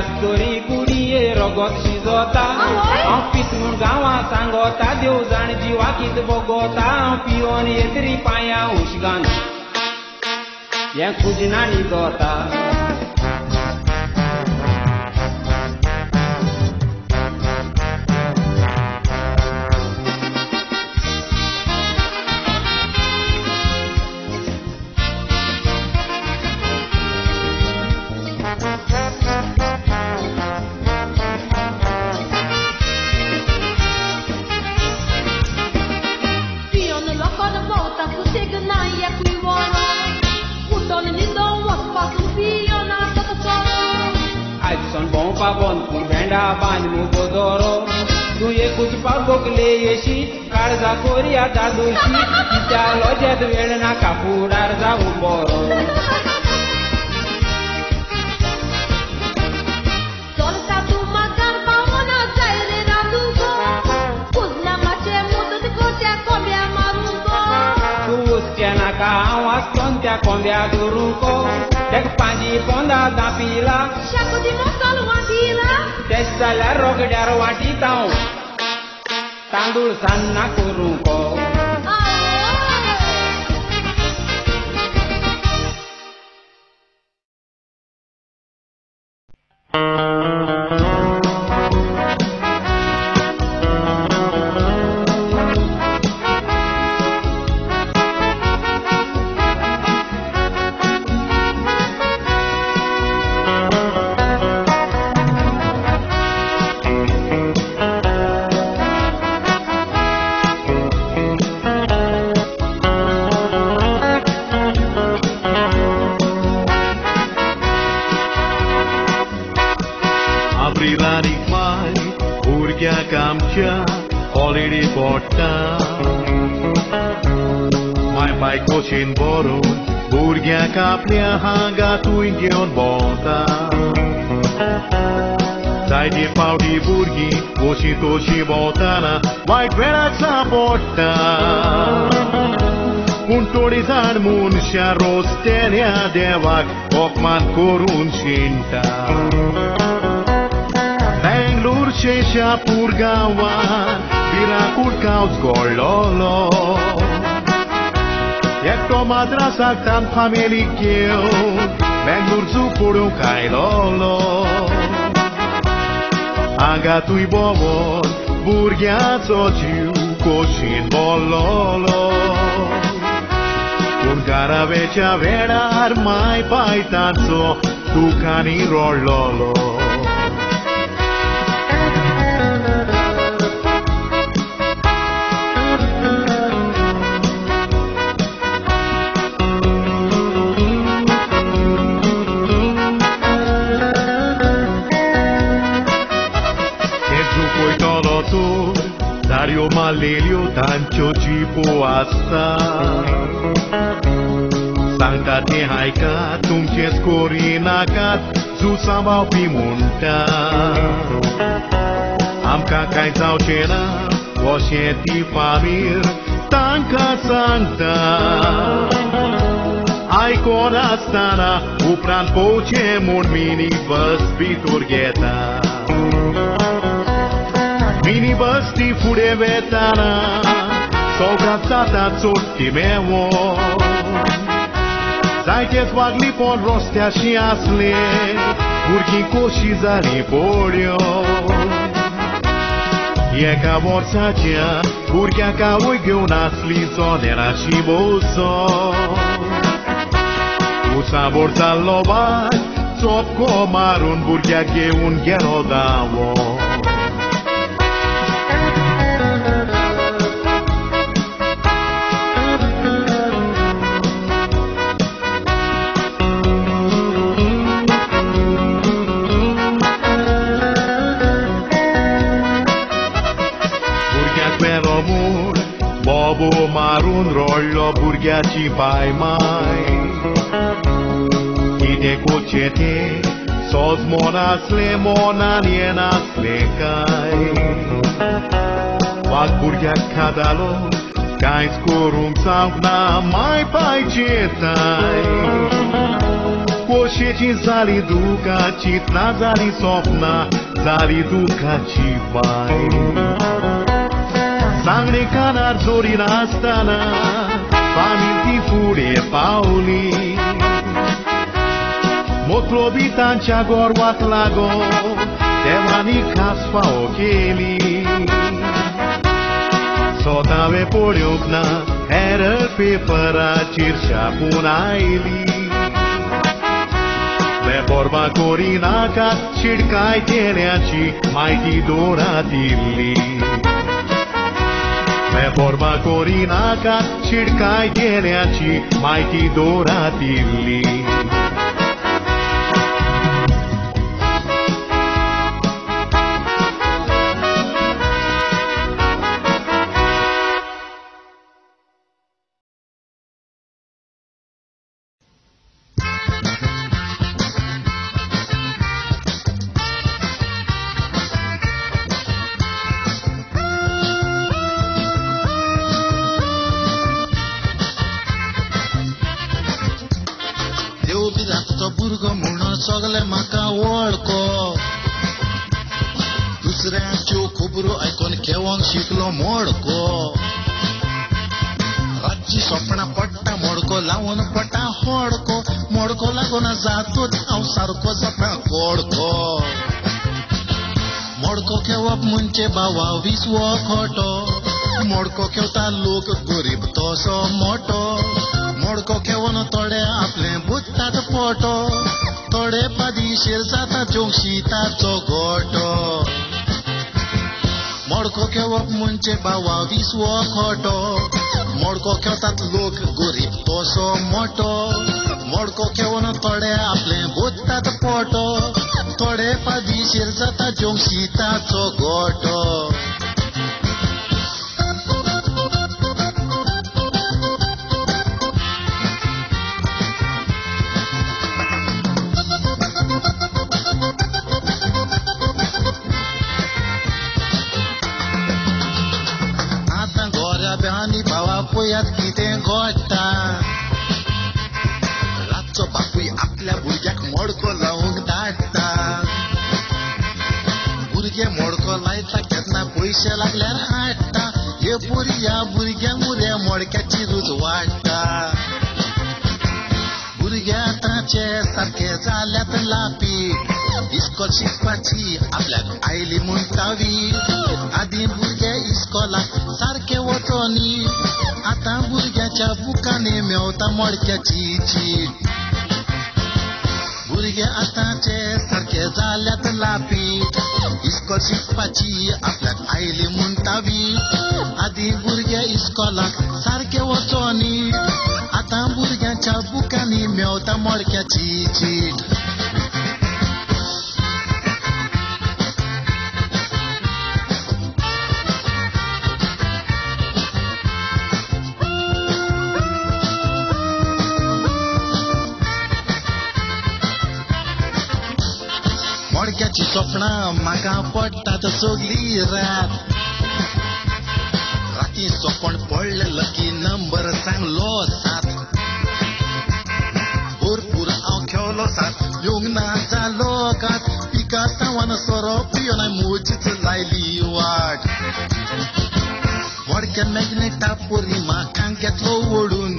बोगले आसतोरी कुडये रगत शिजोता हांव म्हूण गांवां सांगोता देव जाण जिवा कित बोगोता. हांव पियोन येतरी पांयां उशगान. हें खुजना न्हिदोता pambocleie și Carza coria ta duși Te aloge duel na capul arza un boron Contea combia duruco, dec pandi ponda da pila. Și acum din mostalul Te să le rog de-ar tandu sana kurungko family kill Mengur zupuru kai lolo. Agatui bovon burgiaco ciu Koshin bololo. Kun cara vecha vera armai paitanzo Tucani rololo tanchochipo asta Sanga te haika tumches korinakat zu samau Am Amka kai sau chena washeti famir tanka santa. Ai corastana upran poche mon mini vas pi turgeta. băsti fude vetana Sau brațata țurti Zai Zajte zvagli pod rostea și asle Gurghico și zaripolio E ca borța cea Gurghea ca uighe un aslizo de la și bolso Usa borța loba Top comarun che un ghero da forget you by mine Идекучете Соз мона сле мона не наслекай Вак бургя кадало Кайс корум савна май пайчетай Кошечи зали дука чит на зали сопна Зали дука чивай. Сангникан арзори настана. di fure pauli. Motlobita chagor watlago Temani kasfa okeli Sotave polyokna Era pepara chirsha punaili Le vorba corina ca circai teneaci mai di tili. Me vorba corinaca, ಚಿಡ್ಕಾಯ್ತೇನೆ ಅಚ್ಚಿ ಮಾಹಿತಿ ದೋರಾತಿರ್ಲಿ शिकलो मोडको रातची सोपणां पडटा मोडको लावून पडटा होडको मोडको लागून जातूच हांव सारको जाता कोडको मोडको केवप म्हणजे बावा विसवो खोटो मोडको केवता लोक गरीब तसो मोठो मोडको केवून थोडे आपले बुत्तात पोटो थोडे पादीशीर जाता जोशीताचो गोटो मोडको केवप म्हणजे बावा विसवो खोटो मोडको केवतात लोक गरीब तसो मोठो मोडको केवून थोडे आपले बुत्तात पोटो थोडे परिवार व्हडक्या मॅग्नेटा पोरी म्हाका घेतलो ओडून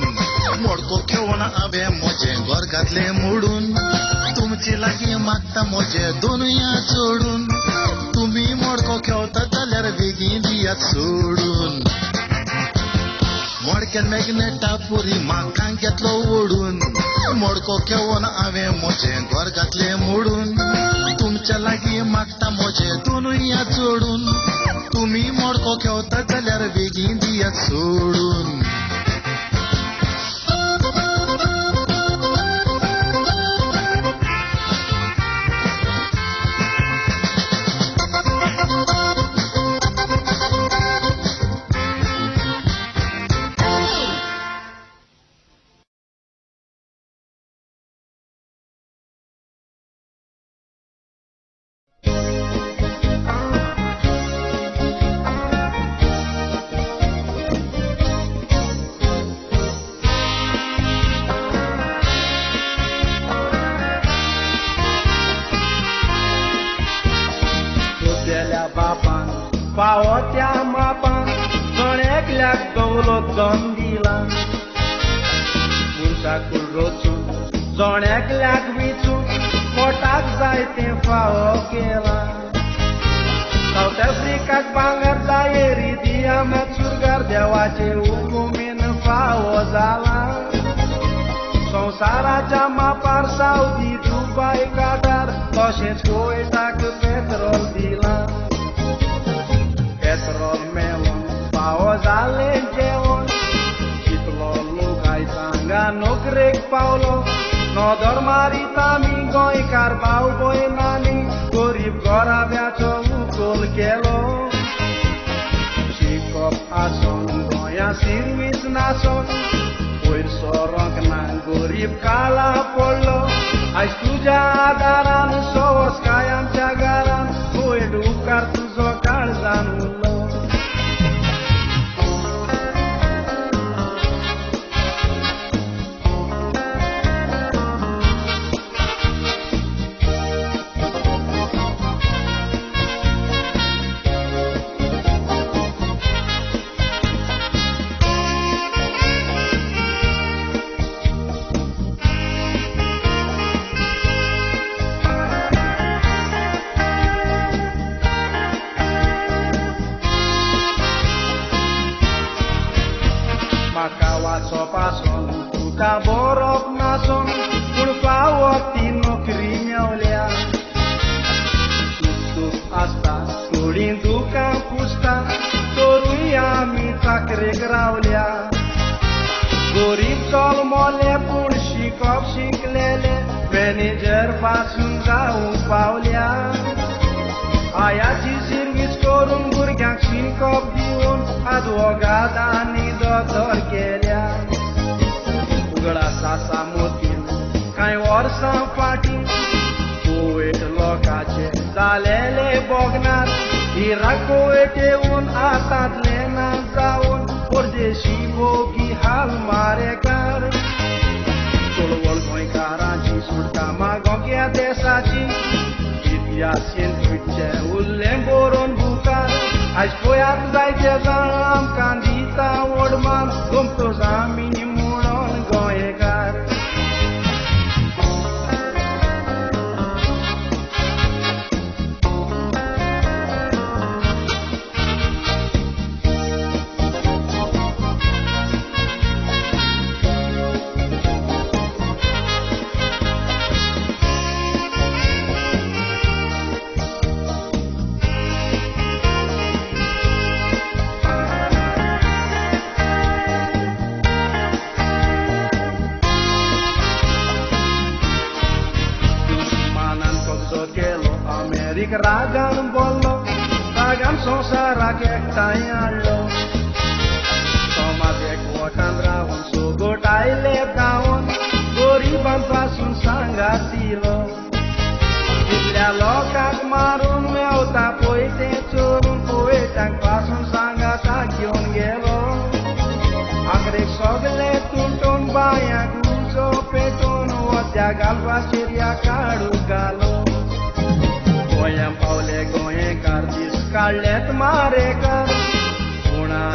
मोडको ठेवण हांवें म्हजें घर घातलें मोडून तुमचे लागीं मागता म्हजें दोनया सोडून तुमी मोडको खेवता जाल्यार बेगीन दियात सोडून मोडक्या मॅग्नेटा पोरी म्हाका घेतलो ओडून मोडको खेवून हांवें म्हजें घर घातलें मोडून तुमच्या लागी मागता मोजे दुनिया जोडून तुम्ही मोडको खेवता जाल्यार बेगीन दिया सोडून.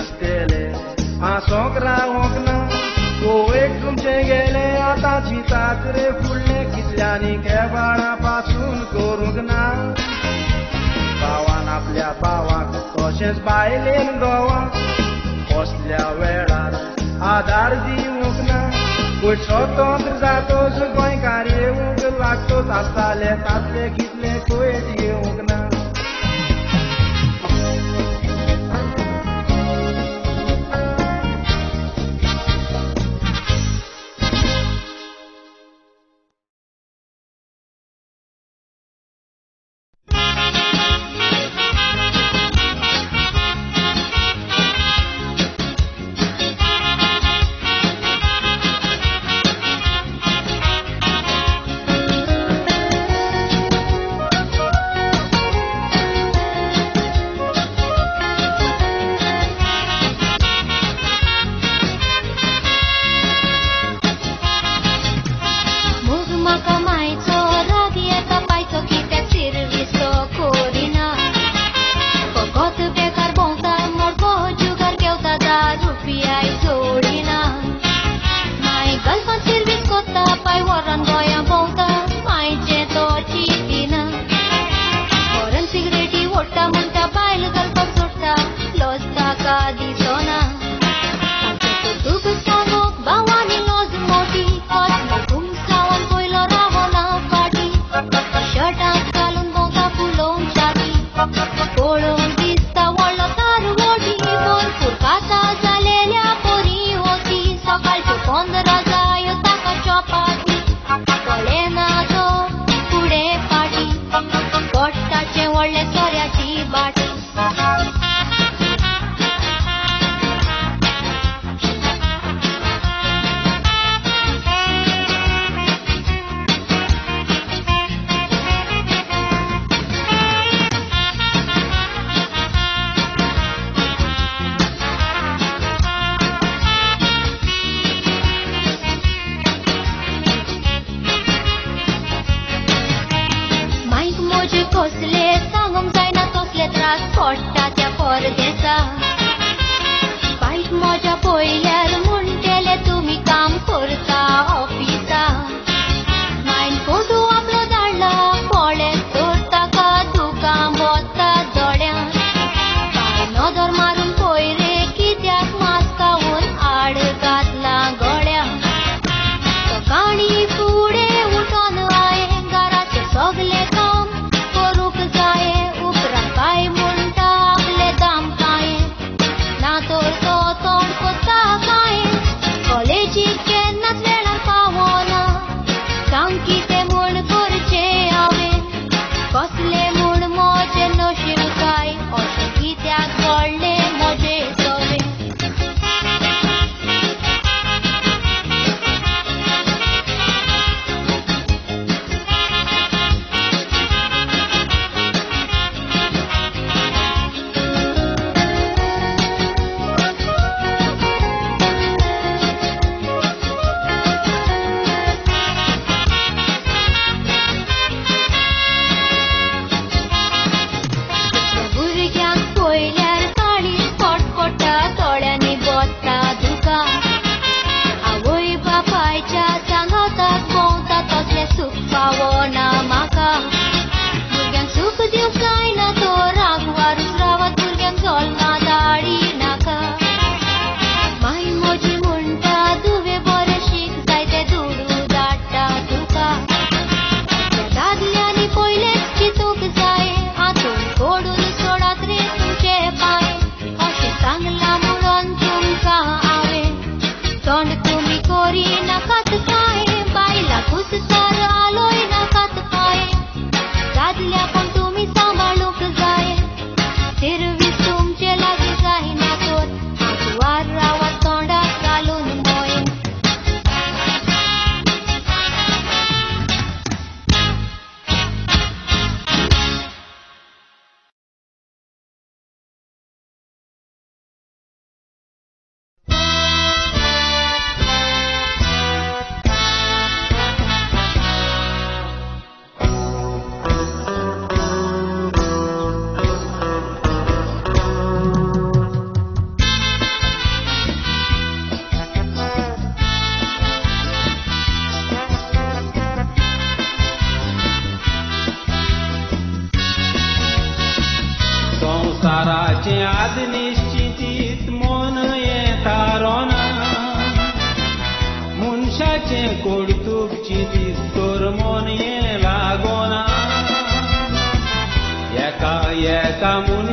पूण आसतेले आसोंक रावोंक ना गोवेक तुमचे गेले आतां चितात रे फुडले कितल्यांनी पासून आपल्या बायलेन वेळार आधार दिवंक ना स्वतंत्र जातोच गोंयकार आसताले तातले कितले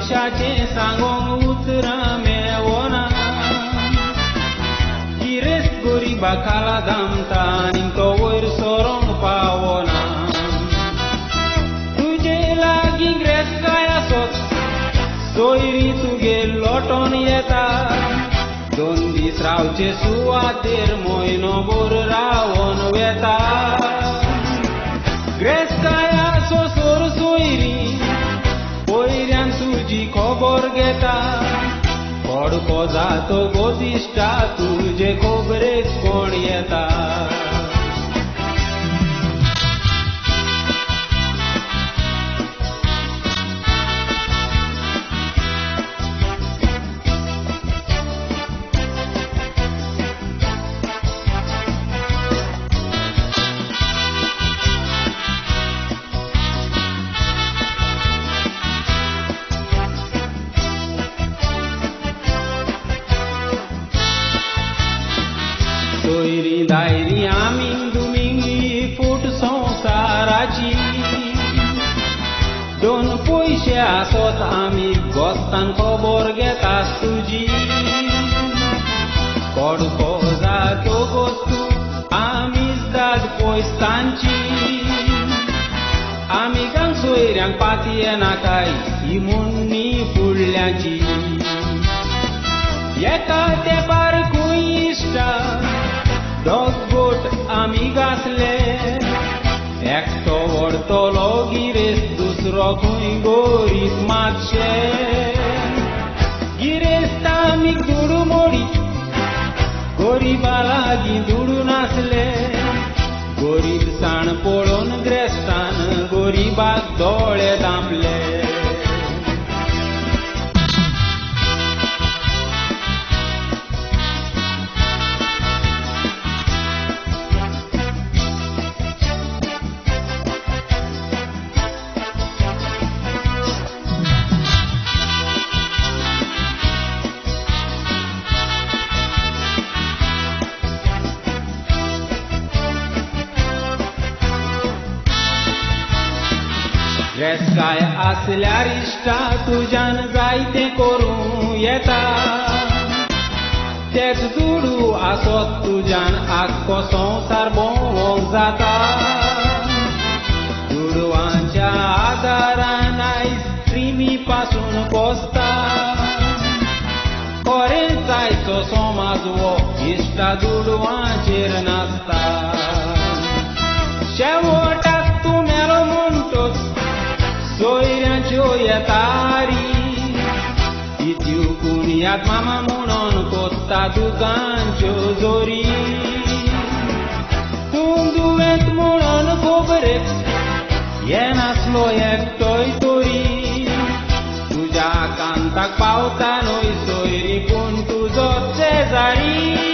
shake sangong utra meona Gires guri bakala damta ninto wir sorong paona. Tuje lagi gres kaya sos Soiri tuge loton yeta Dondi srauce suater moino bor raon weta Gres kaya sos गोरगेता पडको जातो गोदिष्टा तुझे खबरे कोण येता ang koborge tastuji Corpoza togostu amistad poistanchi Amigan suiriang patiena kai imunni pullanchi Yekate parkuista doggot amigasle Ekto ortologires dusro kuy goris matche વાળા ગીંદુડું નાખલે. ગોરી સાણ પોળોન ગ્રેસ્તાન ગોરી બાગ દોડ तुज्यान जायतें करूं येता तेच दुडू आसत तुज्यान आख्खो संवसार भोंवोंक जाता दुडवांच्या आदारान आयज क्रिमी पासून पोसता खरेंच आयचो समाज वो इश्टा दुडवांचेर नाचता शेवटाक तूं मेलो म्हणटोच सोयऱ्यांच्यो येतारी इत्यो Miat mama munon kotta dukancho zori. Tunduet munon kobret Yen aslo ek toi tori. Tuja kantak pauta noi soiri pun tuzor cezari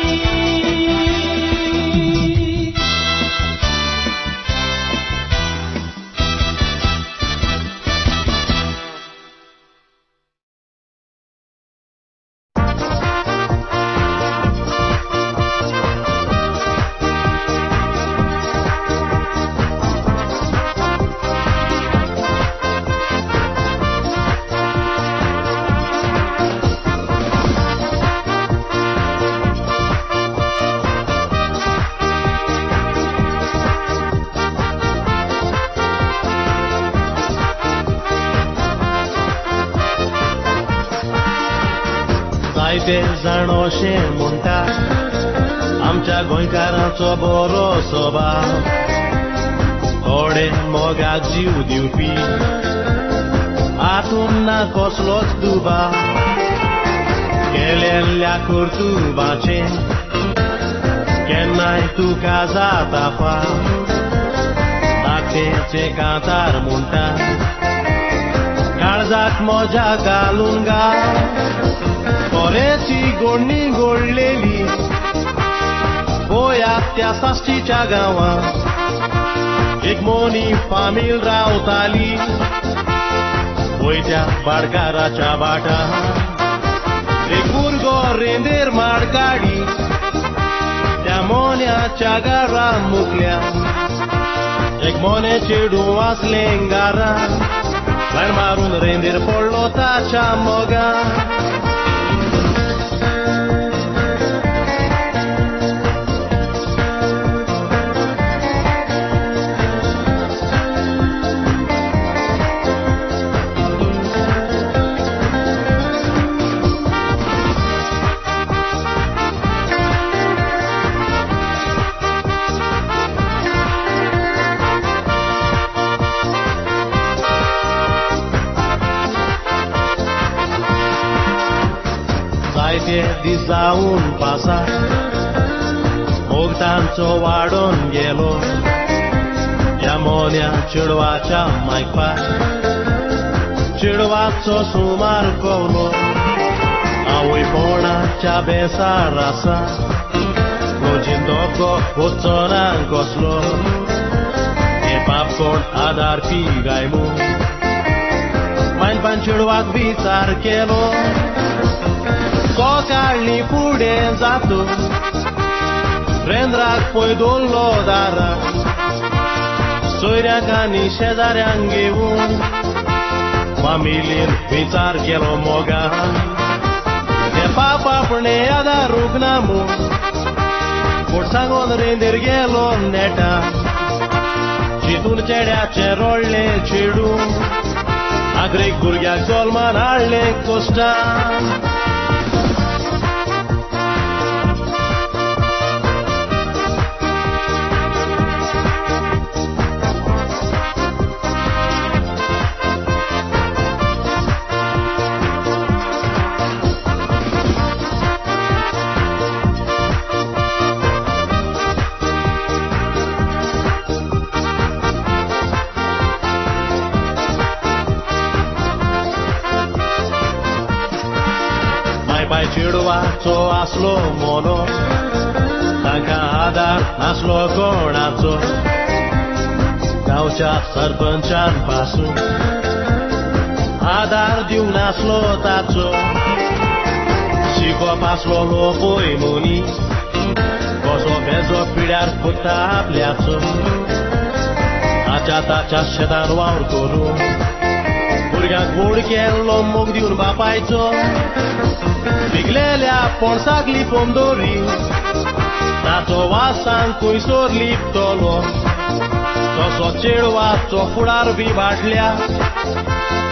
Sorosoba Ore moga jiu diupi Atun na koslot duba Kelen la kurtu bache Kenai tu casa tafa Tate ce cantar munta Calzat moja galunga Coreci gorni gorleli गोया त्या साष्टीच्या गावात एकमोनी फामील रावताली वयत्या बाडकाराच्या बाटा वाटा रेगुरगो रेंदेर माडकाडी त्या मोन्याच्या गारा मुकल्या एक मोन्याचे डुवास लेंगारा मारून रेंदेर पडलो ताच्या Moga daun pasa. Ogtantzo baron gelo Jamonia txurbatxa maikpa Txurbatzo sumar kolo Aui pona txabeza raza. Gojindoko utzoran koslo Epapkon adarki gaimu Main pan txurbat bizar kelo. Cocașii pudem zatu, Rendrag poi dollo dara Soirea ca niște dare angheu Familin vițar chelo moga De papa pune ada rugnamu Porsangon rendir gelo neta Citun cerea ce rolle ciru. Agreg gurgea colman ale costa. चेडवाचो आसलो मोनो तांकां आदार नासलो कोणाचो गांवच्या सरपंचान पासून आदार दिवंक नासलो ताचो शिकोप आसलो लो पळय मोनी कसो बेजो पिड्यार कोत्ता आपल्याचो ताच्या ताच्या शेतान वावर करून भुरग्यांक गोड केल्लो मोग दिवन बापायचो Grilelea ponsac li pomdorin Tatoazan kuizor liptolo Tozotxeroa tofurar bibatlea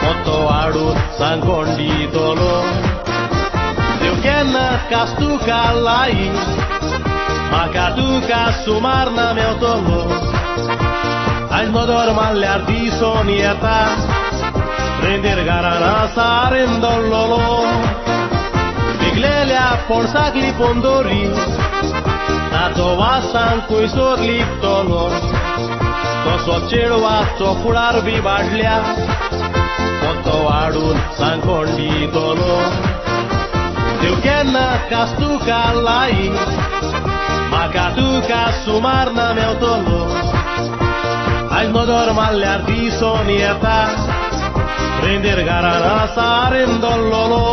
Oto aru zangonditolo Zeukena kastuka lai Makatuka sumarna meotolo Al normal le ardizonieta Prender garana zarendololo Glelea, porsac, lipondorin Tatoa san kuizor liptonor Toso txeroa tofurar bibarlea Oto arun san konditono Deukena kastuka lain Makatuka sumarna meotono Aiz nodor male artizonieta Render garana zaren dololo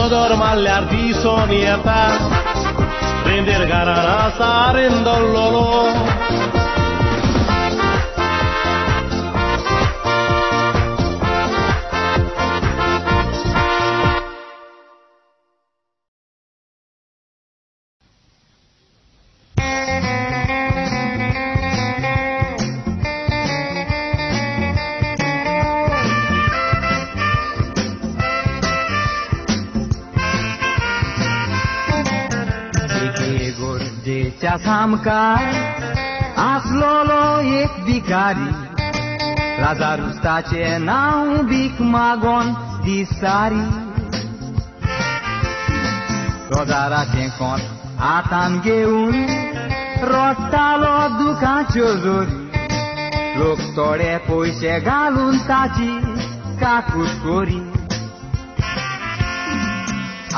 sodorma le artisonieta, rendir garanasa rendololo. zamkar Aflolo ek bikari Lazarus tace nau bic magon disari Rodara ken kon atan geun Rotalo dukan ciozuri Loc tore poise galun taci ca cuscuri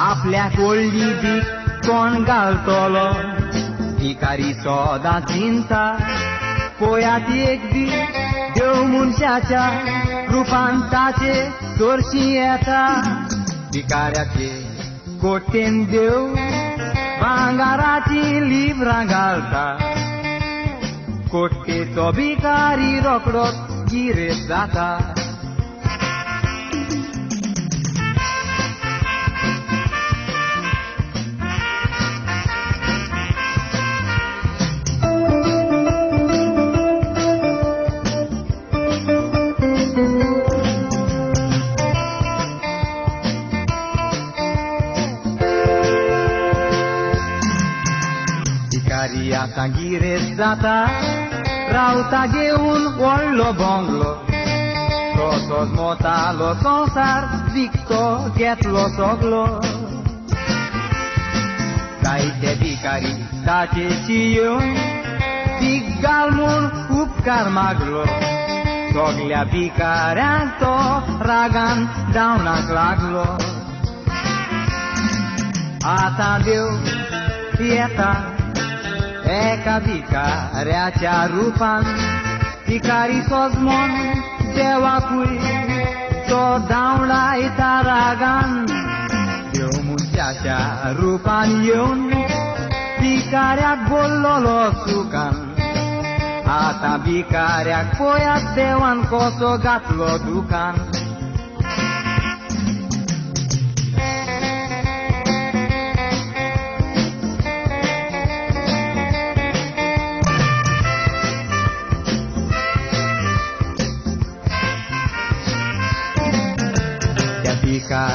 Aflea colidic con galtolo भिकारी सोदां चिंता पोयात एक दीस देव मनशाच्या रुपान ताचे चोरशी येता भिकाऱ्याचे कोटेन देव भांगाराची लिबरां घालता कोट्टेचो भिकारी रोकडोच गिरेत जाता ridata rautage un uollo bonglo. Protos motalo sonsar victo getlo soglo. Kai te vicari tace cio Digalmun upcar maglo. Soglea vicareanto ragan da dauna glaglo Atadeu pieta Reca pica, reacea rupan, picari cosmon, deua cui, to dau la itaragan. Eu munceașa rupan iun, picarea gololo sucan. Ata bicarea coia dewan coso gatlo ducan.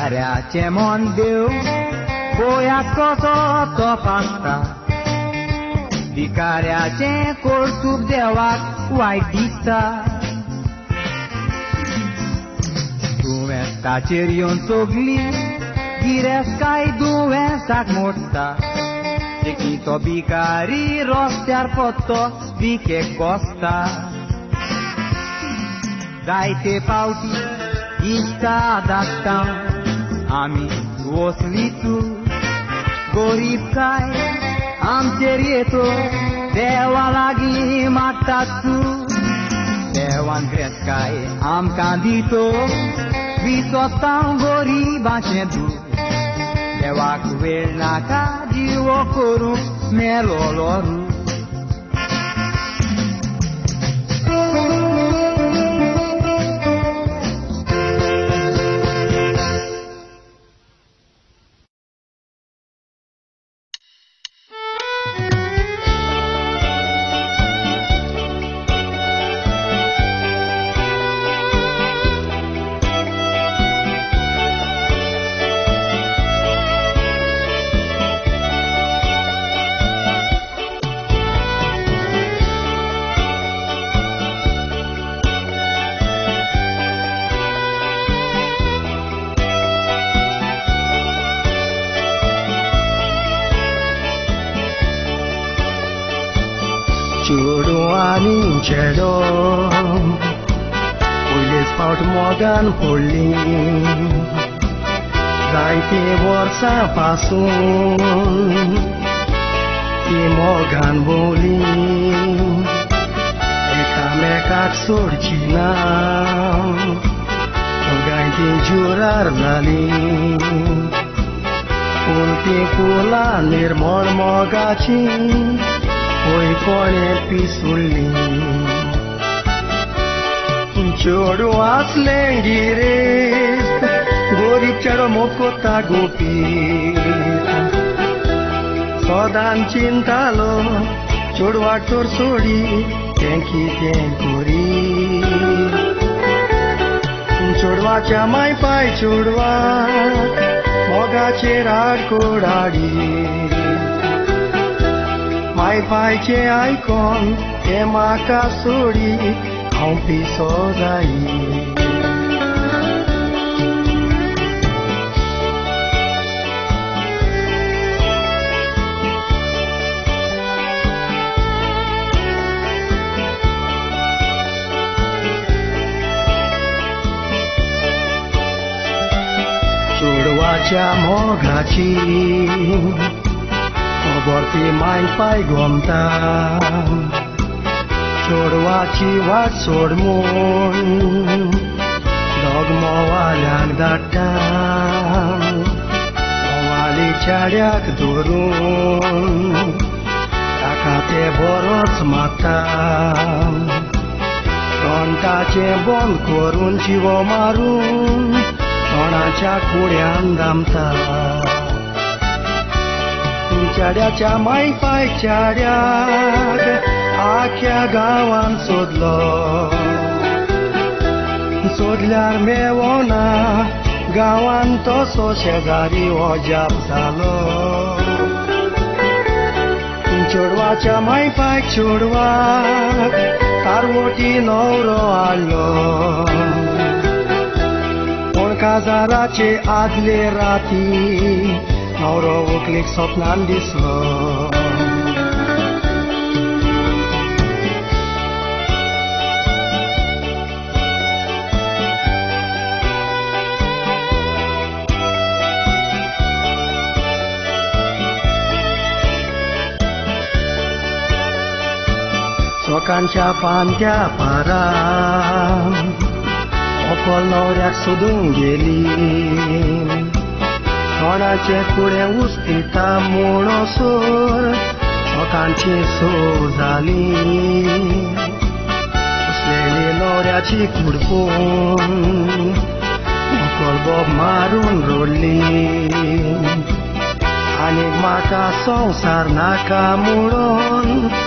Ceará é mondeu, foi a coto topasta. Ficaria tem cor subdewak, uai dista. Duesta cerion sogli, girescai duestak morta. Tequito bicari rostear poto, vique costa. Daite pauti, está adaptando. आमी वसली तूं गरीब काय आमचेर येतो देवा लागीं मागतात तूं देवान क्रेस्काय आमकां दितो विसोता गरीबाचें दूख देवाक वेळ नाका जिवो करूंक मेलोलो रूख पडली जायते वर्सां पासून ती मोगान भोवली एकामेकाक सोडची ना गायती जुरार जाली पूण ती फुलां निर्मळ मोगाची Poi कोणे पिसुल्ली चेडू आसले गिरेस्त गोरीब चेडो मोकोता गोपी सदां चिंतालो चेडवाक तर सोडी तें कितें करी चेडवाच्या माय पाय चेडवाक मोगाचेर आडकोडाडी माय पायचे आयकोन ते 青皮所在。cha mó gà chi không bỏ thì mai phải gồm ta Sorbachiwa sormon Dogmowalang datan Mowali chariak durun Takate boros mata Tontache bon korun chivo marun Tonacha kuryang damta Chariacha mai pai chariak आख्या गांवान सोदलो सोदल्यार मेवना गांवान तसो शेजारी हो जाप जालो चेडवाच्या माय पाय चेडवाक कारवटी न्हवरो हाडलो पूण काजाराचे आदले राती न्हवरो व्हंकलेक सपनान दिसलो Cancha pantea para. Ocoloreak sudungelin Tonace cure ustita munosur O canche sozali Usleli lorea ci curpun Ocolbo marun rolin Anigmaka son sarnaka muron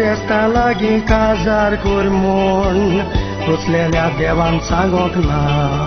está lagi casar curmon, Puslele de avanzagoclan.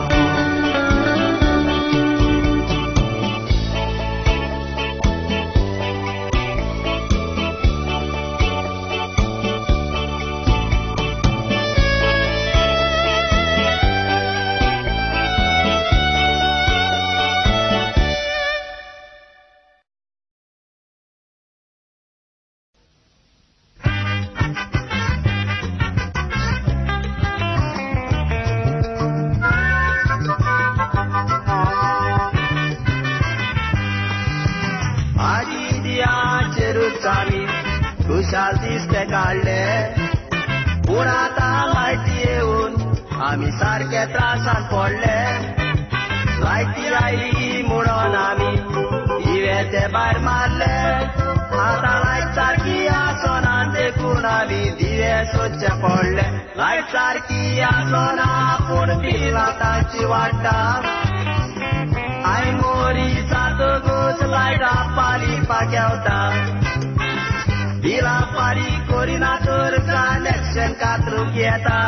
कोरिना का नेक्शन का थ्रू किया था।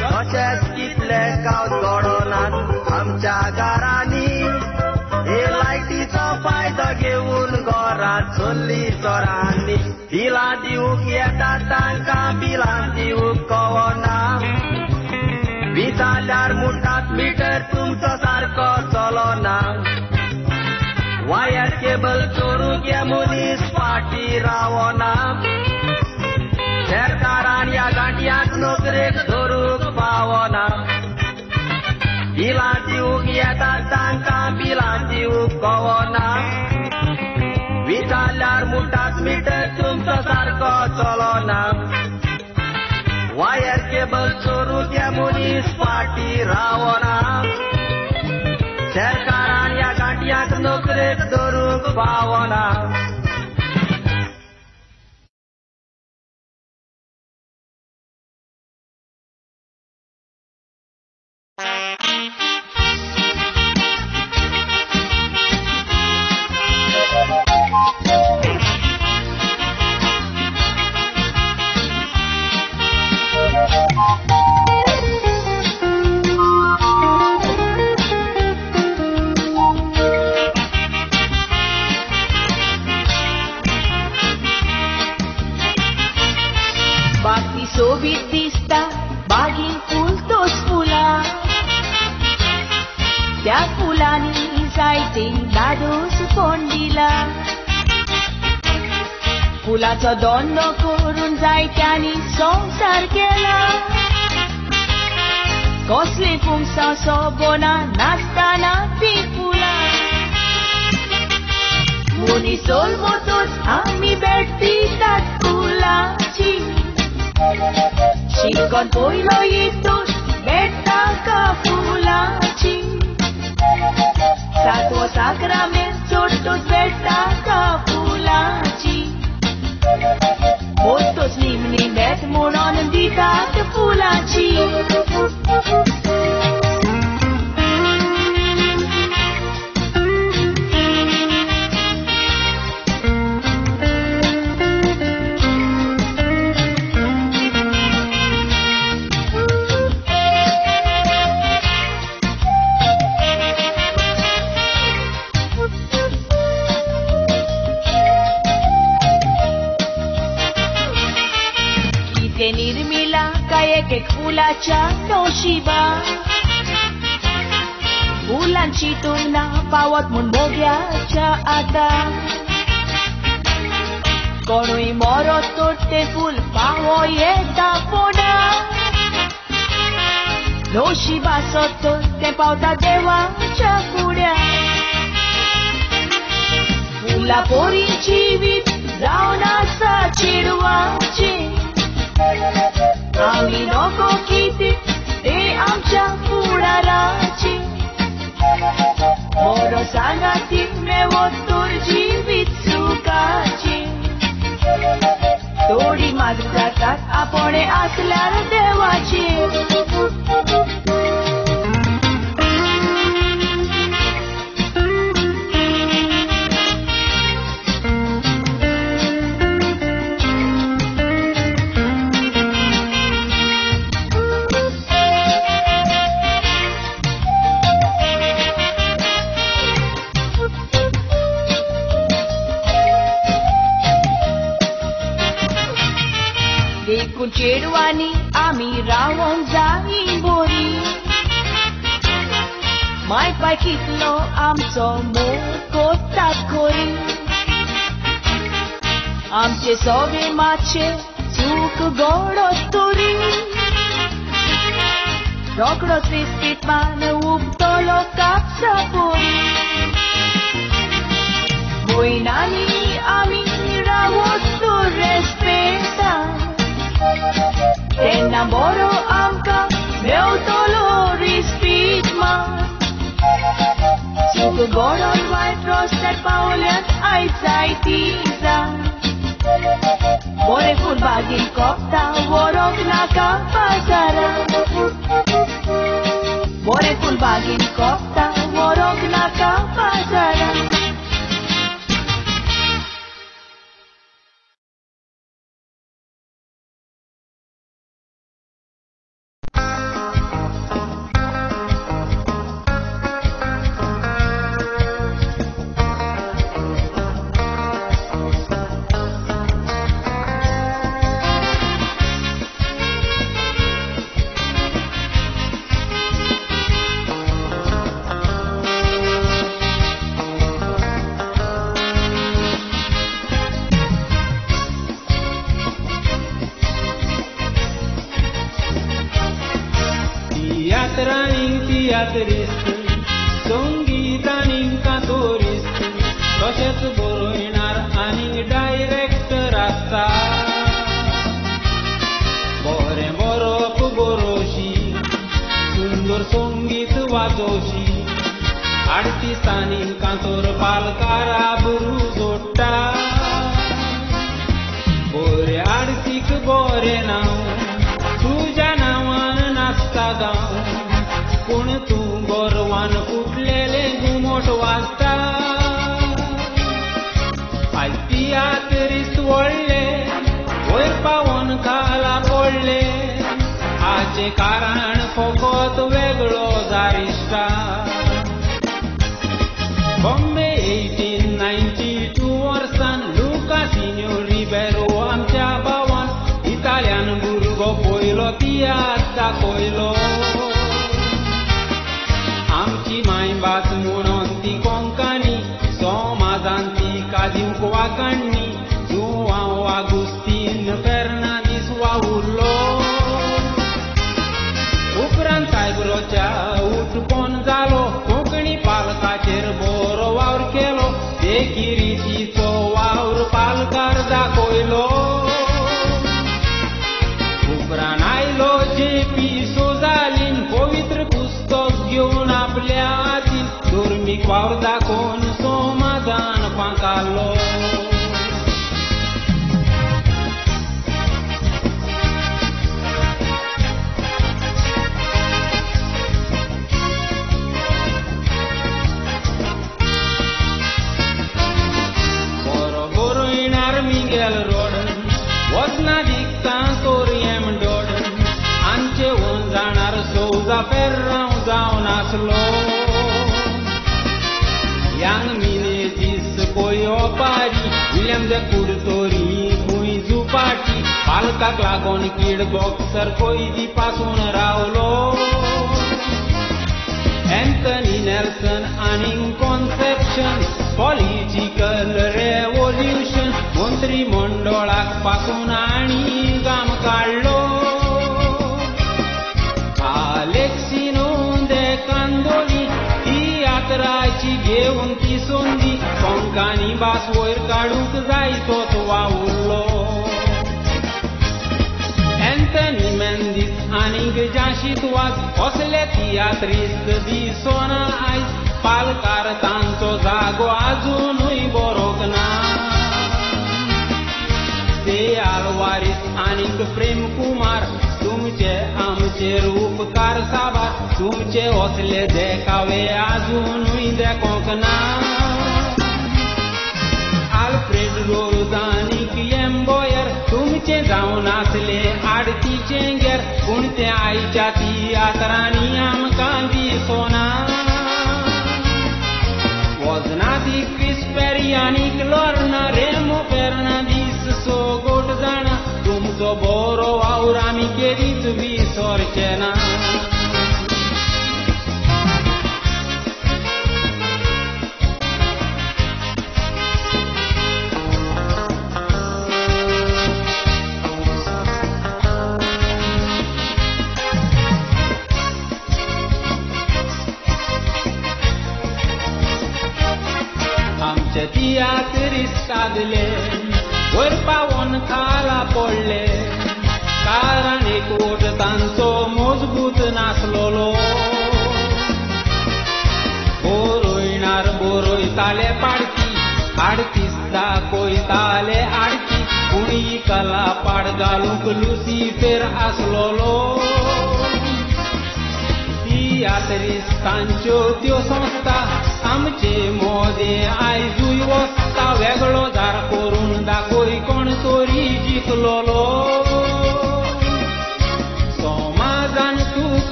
तशेंच कितले गांव घडोनात आमच्या घरांनी हे लायटीचो फायदो घेवन घरांत चल्ली चोरांनी Bila diukieta tangka bila diuk kawana विचारल्यार मुठात मीटर तुमचो सारको चलोना वायर केबल चोरूंक हे मनीस फाटी रावना येता तांकां बिलां दिवंक विचारल्यार मुठात मीटर तुमचो सारको चलोना. वायर केबल चोरू त्या मनीस फाटी रावना. सरकारान ह्या गांठयांक नोकरेक धरूंक पावना. persona nastana picula. Unii sol motos ami vertitas pula chi. Și con voi loitos beta capula chi. Sacro sacrament sortos beta capula chi. Motos limni met monon dita capula chi. que Pekulacha no shiba Ulan chito na pawat mon bogya cha ata Konoy moro torte ful pawo ye tapona No shiba soto te pauta dewa cha kuda Ula pori chivit raona sa chirwa chi आम्ही नको किती ते आमच्या फुडाराची मोरो सांगा ती मेवो तूर जिवीत सुखाची थोडी मात जातात आपणे आसल्यार देवाची somokotat korim Amche sove mache chuk goro turi Rokro sristit man uptolo kapsa puri Moinani ami ramos tu respeta Te namoro amca meu tolo respit Cu golul mai proster, Paulă, ai ți-ai tiza Ore curba din copta, orocna ca pazara Ore curba din copta, orocna ca pazara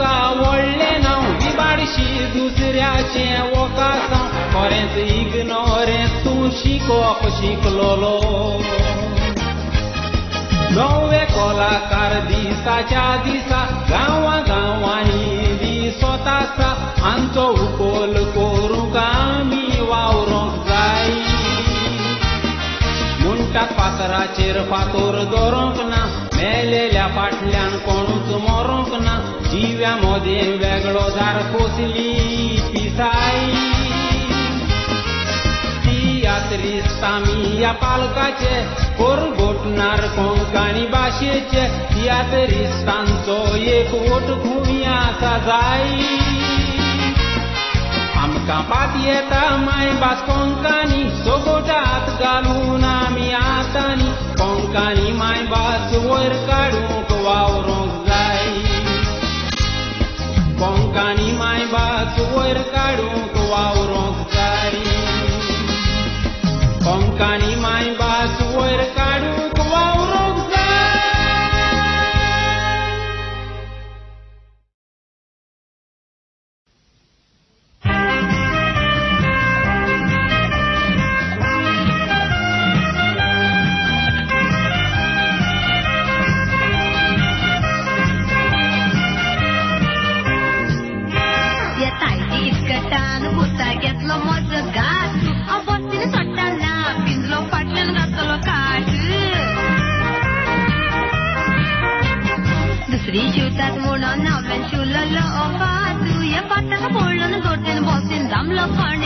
ca olenau, vibari și duzrea ce o casau, corenți ignorezi tu și copă și clolo. Două cola cardista cea disa, gaua gaua ni sota sa, anto upol coruca mi wau rozai. Munta pasara cer pator dorocna, melelea patlean conuț morocna, જીવ્યા મોદી વેગળો દાર કોસલી પિસાઈ યાત્રીસ્તામી યા पालकाचे कोरगोटणार कोंकाणी भाषेचे यात्रीस्तांचो एक ओट भूमी आसा जाई आमकां पात येता मायभास कोंकाणी सोगोटात घालून आमी आतांनी कोंकाणी मायभास वयर काडूंक वावरून કોંકાણી માય બા કુવર કાઢું તો વાવરોક જારી કોંકાણી માય બા કુવર કાઢું tjutat hvordan navlen kjoler og fat. Du er fatter på hvordan det går til båten, ramler faren